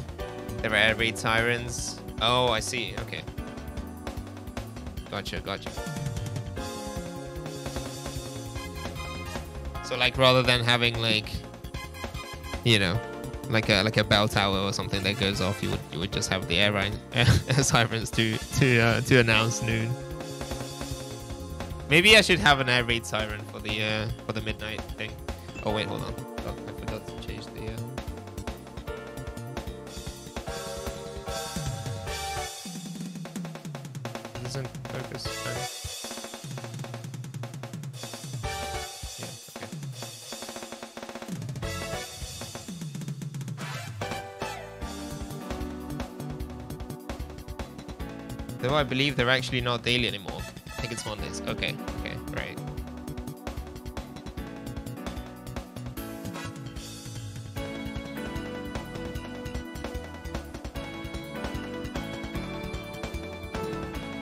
There are air raid sirens. Oh, I see. Okay. Gotcha, gotcha. So like rather than having like you know like a like a bell tower or something that goes off, you would you would just have the air, rain, air sirens to to uh, to announce noon. Maybe I should have an air raid siren for the uh, for the midnight thing. Oh wait, hold on. Though I believe they're actually not daily anymore. I think it's Mondays. Okay, okay.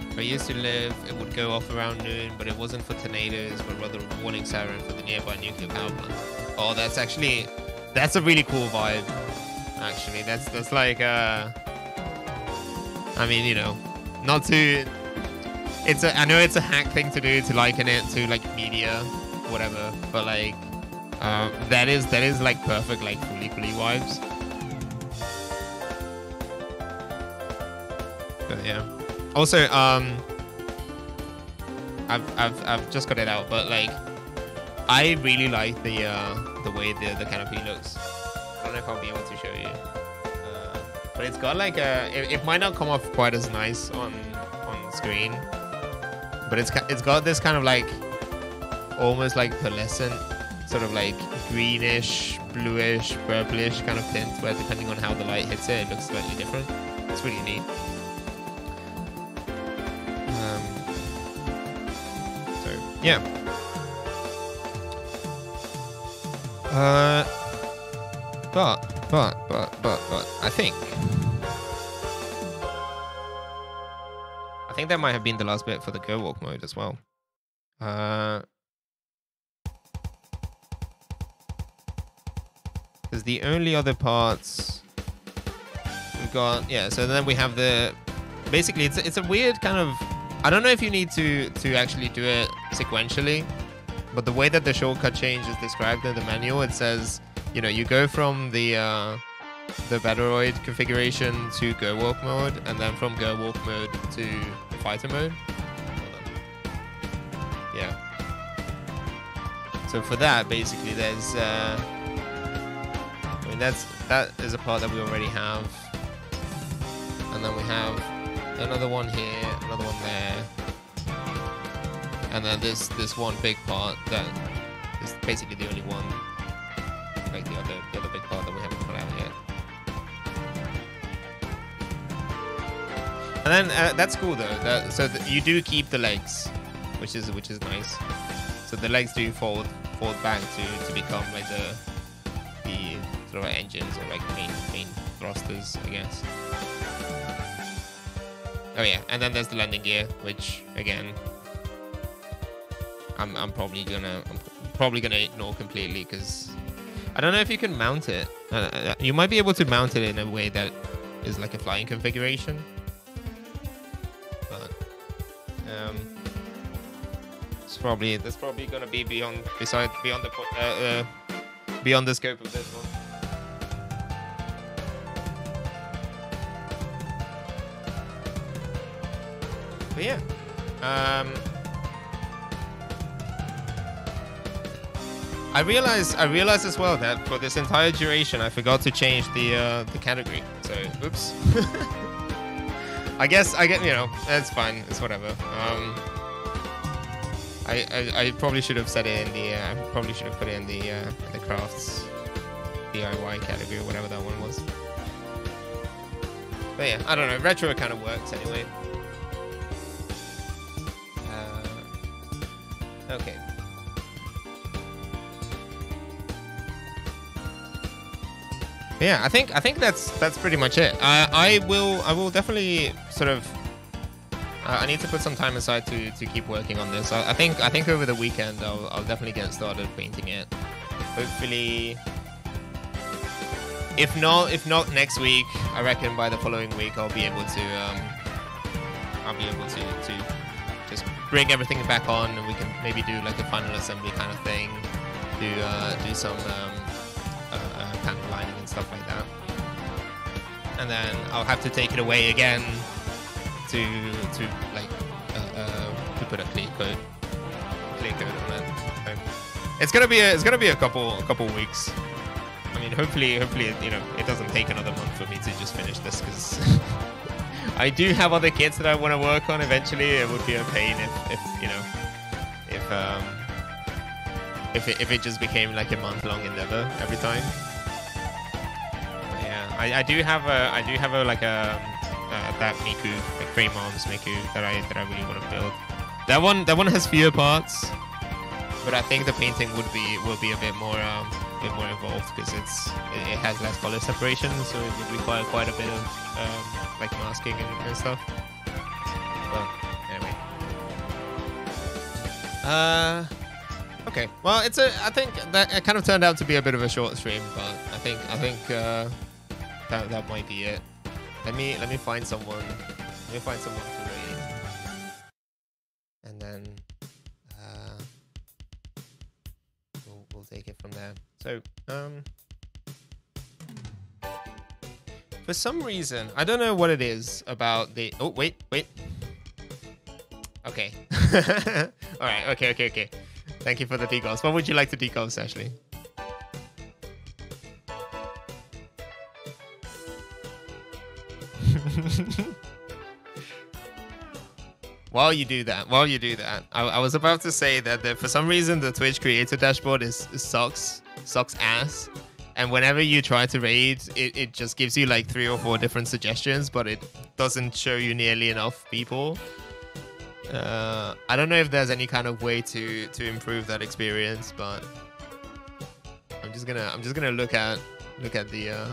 Where I used to live, it would go off around noon, but it wasn't for tornadoes, but rather a warning siren for the nearby nuclear power plant. Oh, that's actually, that's a really cool vibe. Actually, that's that's like, uh, I mean, you know, not to. It's a. I know it's a hack thing to do to liken it to like media, whatever. But like, uh, that is that is like perfect like fully fully vibes. But yeah. Also, um, I've I've I've just got it out, but like, I really like the uh the way the the canopy looks. I don't know if I'll be able to show you. But it's got like a. It, it, might not come off quite as nice on on screen, but it's it's got this kind of like almost like pearlescent, sort of like greenish, bluish, purplish kind of tint, where depending on how the light hits it, it looks slightly different. It's really neat. Um, so yeah. Uh. But, but, but, but, but, I think. I think that might have been the last bit for the GERWALK mode as well. Uh. Because the only other parts we've got, yeah. So then we have the, basically, it's it's a weird kind of. I don't know if you need to to actually do it sequentially, but the way that the shortcut change is described in the manual, it says you know, you go from the uh, the Battroid configuration to GERWALK mode, and then from GERWALK mode to Fighter mode. Yeah. So for that, basically, there's. Uh, I mean, that's that is a part that we already have, and then we have another one here, another one there, and then this this one big part that is basically the only one like the other the other big part that we haven't And then uh, that's cool though. That, so th you do keep the legs, which is which is nice. So the legs do fold fold back to to become like the the sort of engines or like main main thrusters, I guess. Oh yeah, and then there's the landing gear, which again, I'm I'm probably gonna I'm probably gonna ignore completely because I don't know if you can mount it. Uh, uh, you might be able to mount it in a way that is like a flying configuration. Um, it's probably that's probably gonna be beyond beside beyond the uh, uh, beyond the scope of this one. But yeah. Um, I realized I realized as well that for this entire duration I forgot to change the uh, the category. So oops. I guess I get you know that's fine. It's whatever. Um, I, I, I probably should have said it in the uh, I probably should have put it in the uh, in the crafts DIY category or whatever that one was. But yeah, I don't know. Retro kind of works anyway. Uh, okay. Yeah, I think I think that's that's pretty much it. Uh, I will I will definitely sort of. Uh, I need to put some time aside to, to keep working on this. I, I think I think over the weekend I'll, I'll definitely get started painting it. Hopefully, if not if not next week, I reckon by the following week I'll be able to um, I'll be able to to just bring everything back on and we can maybe do like a final assembly kind of thing. Do uh, do some um, stuff like that. And then I'll have to take it away again to to like uh, uh, to put a clear coat clear coat on it. So it's gonna be a, it's gonna be a couple a couple weeks. I mean, hopefully hopefully you know it doesn't take another month for me to just finish this because. I do have other kits that I want to work on eventually. It would be a pain if, if you know, if um, if it, if it just became like a month long endeavor every time. I, I do have a I do have a like a uh, that Miku like frame arms Miku that I that I really want to build. That one that one has fewer parts, but I think the painting would be will be a bit more um, a bit more involved because it's it, it, has less color separation, so it would require quite a bit of um, like masking and, and stuff. But anyway. Uh. Okay. Well, it's a. I think that it kind of turned out to be a bit of a short stream, but I think I think uh, that that might be it. Let me let me find someone. Let me find someone to raid, and then uh, we'll we'll take it from there. So um, for some reason, I don't know what it is about the. Oh wait, wait. Okay. All right. Okay. Okay. Okay. Thank you for the decals. What would you like to decals, Ashley? while you do that, while you do that, I, I was about to say that the, for some reason the Twitch creator dashboard is, sucks, sucks ass. And whenever you try to raid, it, it just gives you like three or four different suggestions, but it doesn't show you nearly enough people. Uh, I don't know if there's any kind of way to to improve that experience, but I'm just gonna I'm just gonna look at look at the uh,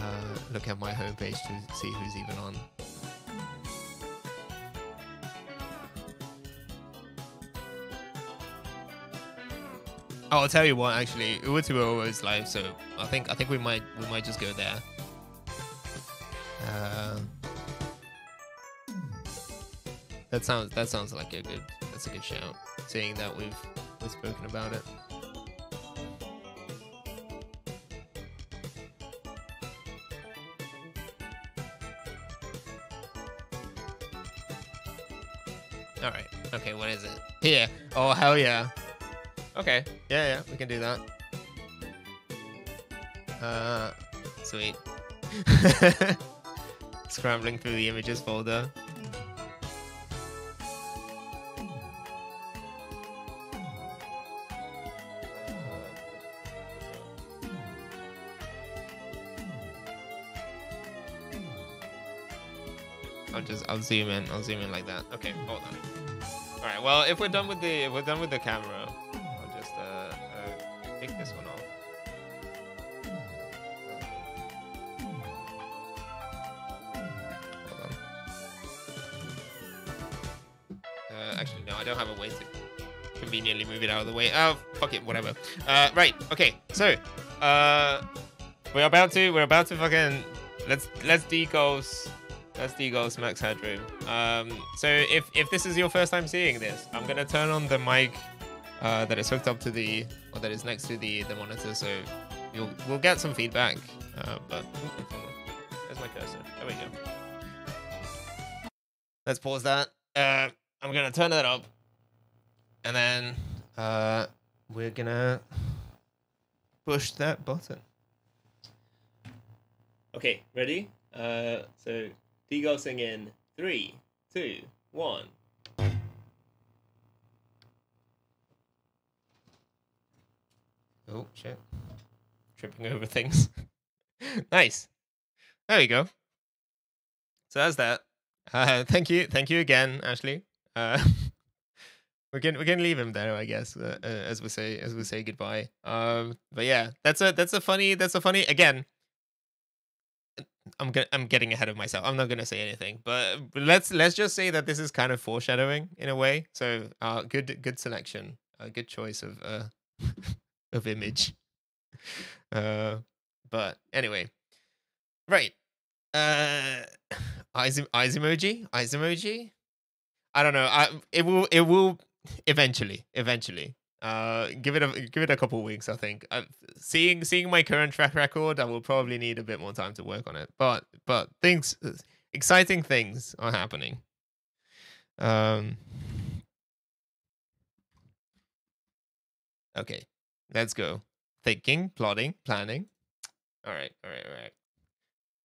uh, look at my homepage to see who's even on. Oh, I'll tell you what. Actually, Uwatuo is live, so I think I think we might we might just go there. Uh, that sounds that sounds like a good that's a good shout. Seeing that we've we've spoken about it. All right. Okay. What is it? Here. Oh hell yeah. Okay. Yeah, yeah. We can do that. Uh, sweet. Scrambling through the images folder. I'll zoom in. I'll zoom in like that. Okay, hold on. All right. Well, if we're done with the if we're done with the camera, I'll just uh, uh take this one off. Hold on. Uh, actually, no, I don't have a way to conveniently move it out of the way. Oh, fuck it, whatever. Uh, right. Okay. So, uh, we're about to we're about to fucking let's let's decos that's Deagle's max headroom. Um, so if, if this is your first time seeing this, I'm gonna turn on the mic uh, that is hooked up to the, or that is next to the, the monitor, so you'll we'll get some feedback. Uh, but there's my cursor. There we go. Let's pause that. Uh, I'm gonna turn that up, and then uh, we're gonna push that button. Okay, ready? Uh, so Degosing in three, two, one. Oh shit! Tripping over things. nice. There we go. So that's that. Uh, thank you, thank you again, Ashley. Uh, we can we're gonna leave him there, I guess, uh, uh, as we say as we say goodbye. Um, but yeah, that's a that's a funny that's a funny again. I'm I'm getting ahead of myself. I'm not gonna say anything, but let's let's just say that this is kind of foreshadowing in a way. So, uh, good good selection, a good choice of uh of image. Uh, but anyway, right. Uh, eyes eyes emoji, eyes emoji. I don't know. I it will it will eventually eventually uh, give it a give it a couple weeks. I think. Uh, seeing seeing my current track record, I will probably need a bit more time to work on it. But but things, exciting things are happening. Um. Okay, let's go. Thinking, plotting, planning. All right, all right, all right.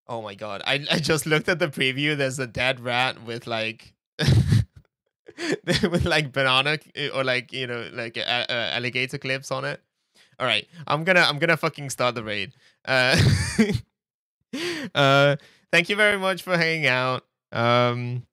Oh my god! I I just looked at the preview. There's a dead rat with like. with like banana eh, or like you know like uh, uh, alligator clips on it. All right, I'm gonna I'm gonna fucking start the raid. Uh, uh, thank you very much for hanging out. Um,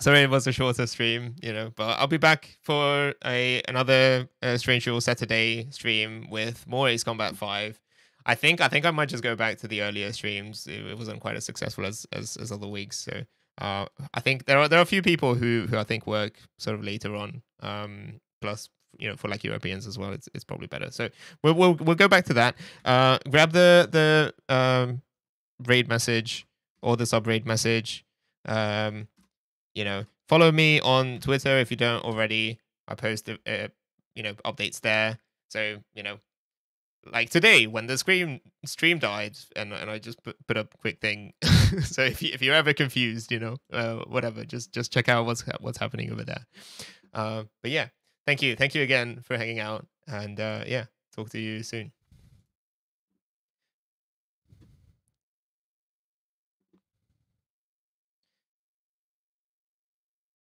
sorry it was a shorter stream, you know, but I'll be back for a another uh, Strange Rule Saturday stream with more Ace Combat Five. I think I think I might just go back to the earlier streams. It, it wasn't quite as successful as, as as other weeks, so uh, I think there are there are a few people who who I think work sort of later on. Um, plus, you know, for like Europeans as well, it's it's probably better. So we'll we'll we'll go back to that. Uh, grab the the um raid message or the sub raid message. Um, you know, follow me on Twitter if you don't already. I post uh, you know updates there. So you know, like today when the screen stream died and and I just put, put up a quick thing. so if you if you're ever confused, you know, uh, whatever, just just check out what's what's happening over there. Uh, but yeah, thank you, thank you again for hanging out, and uh, yeah, talk to you soon.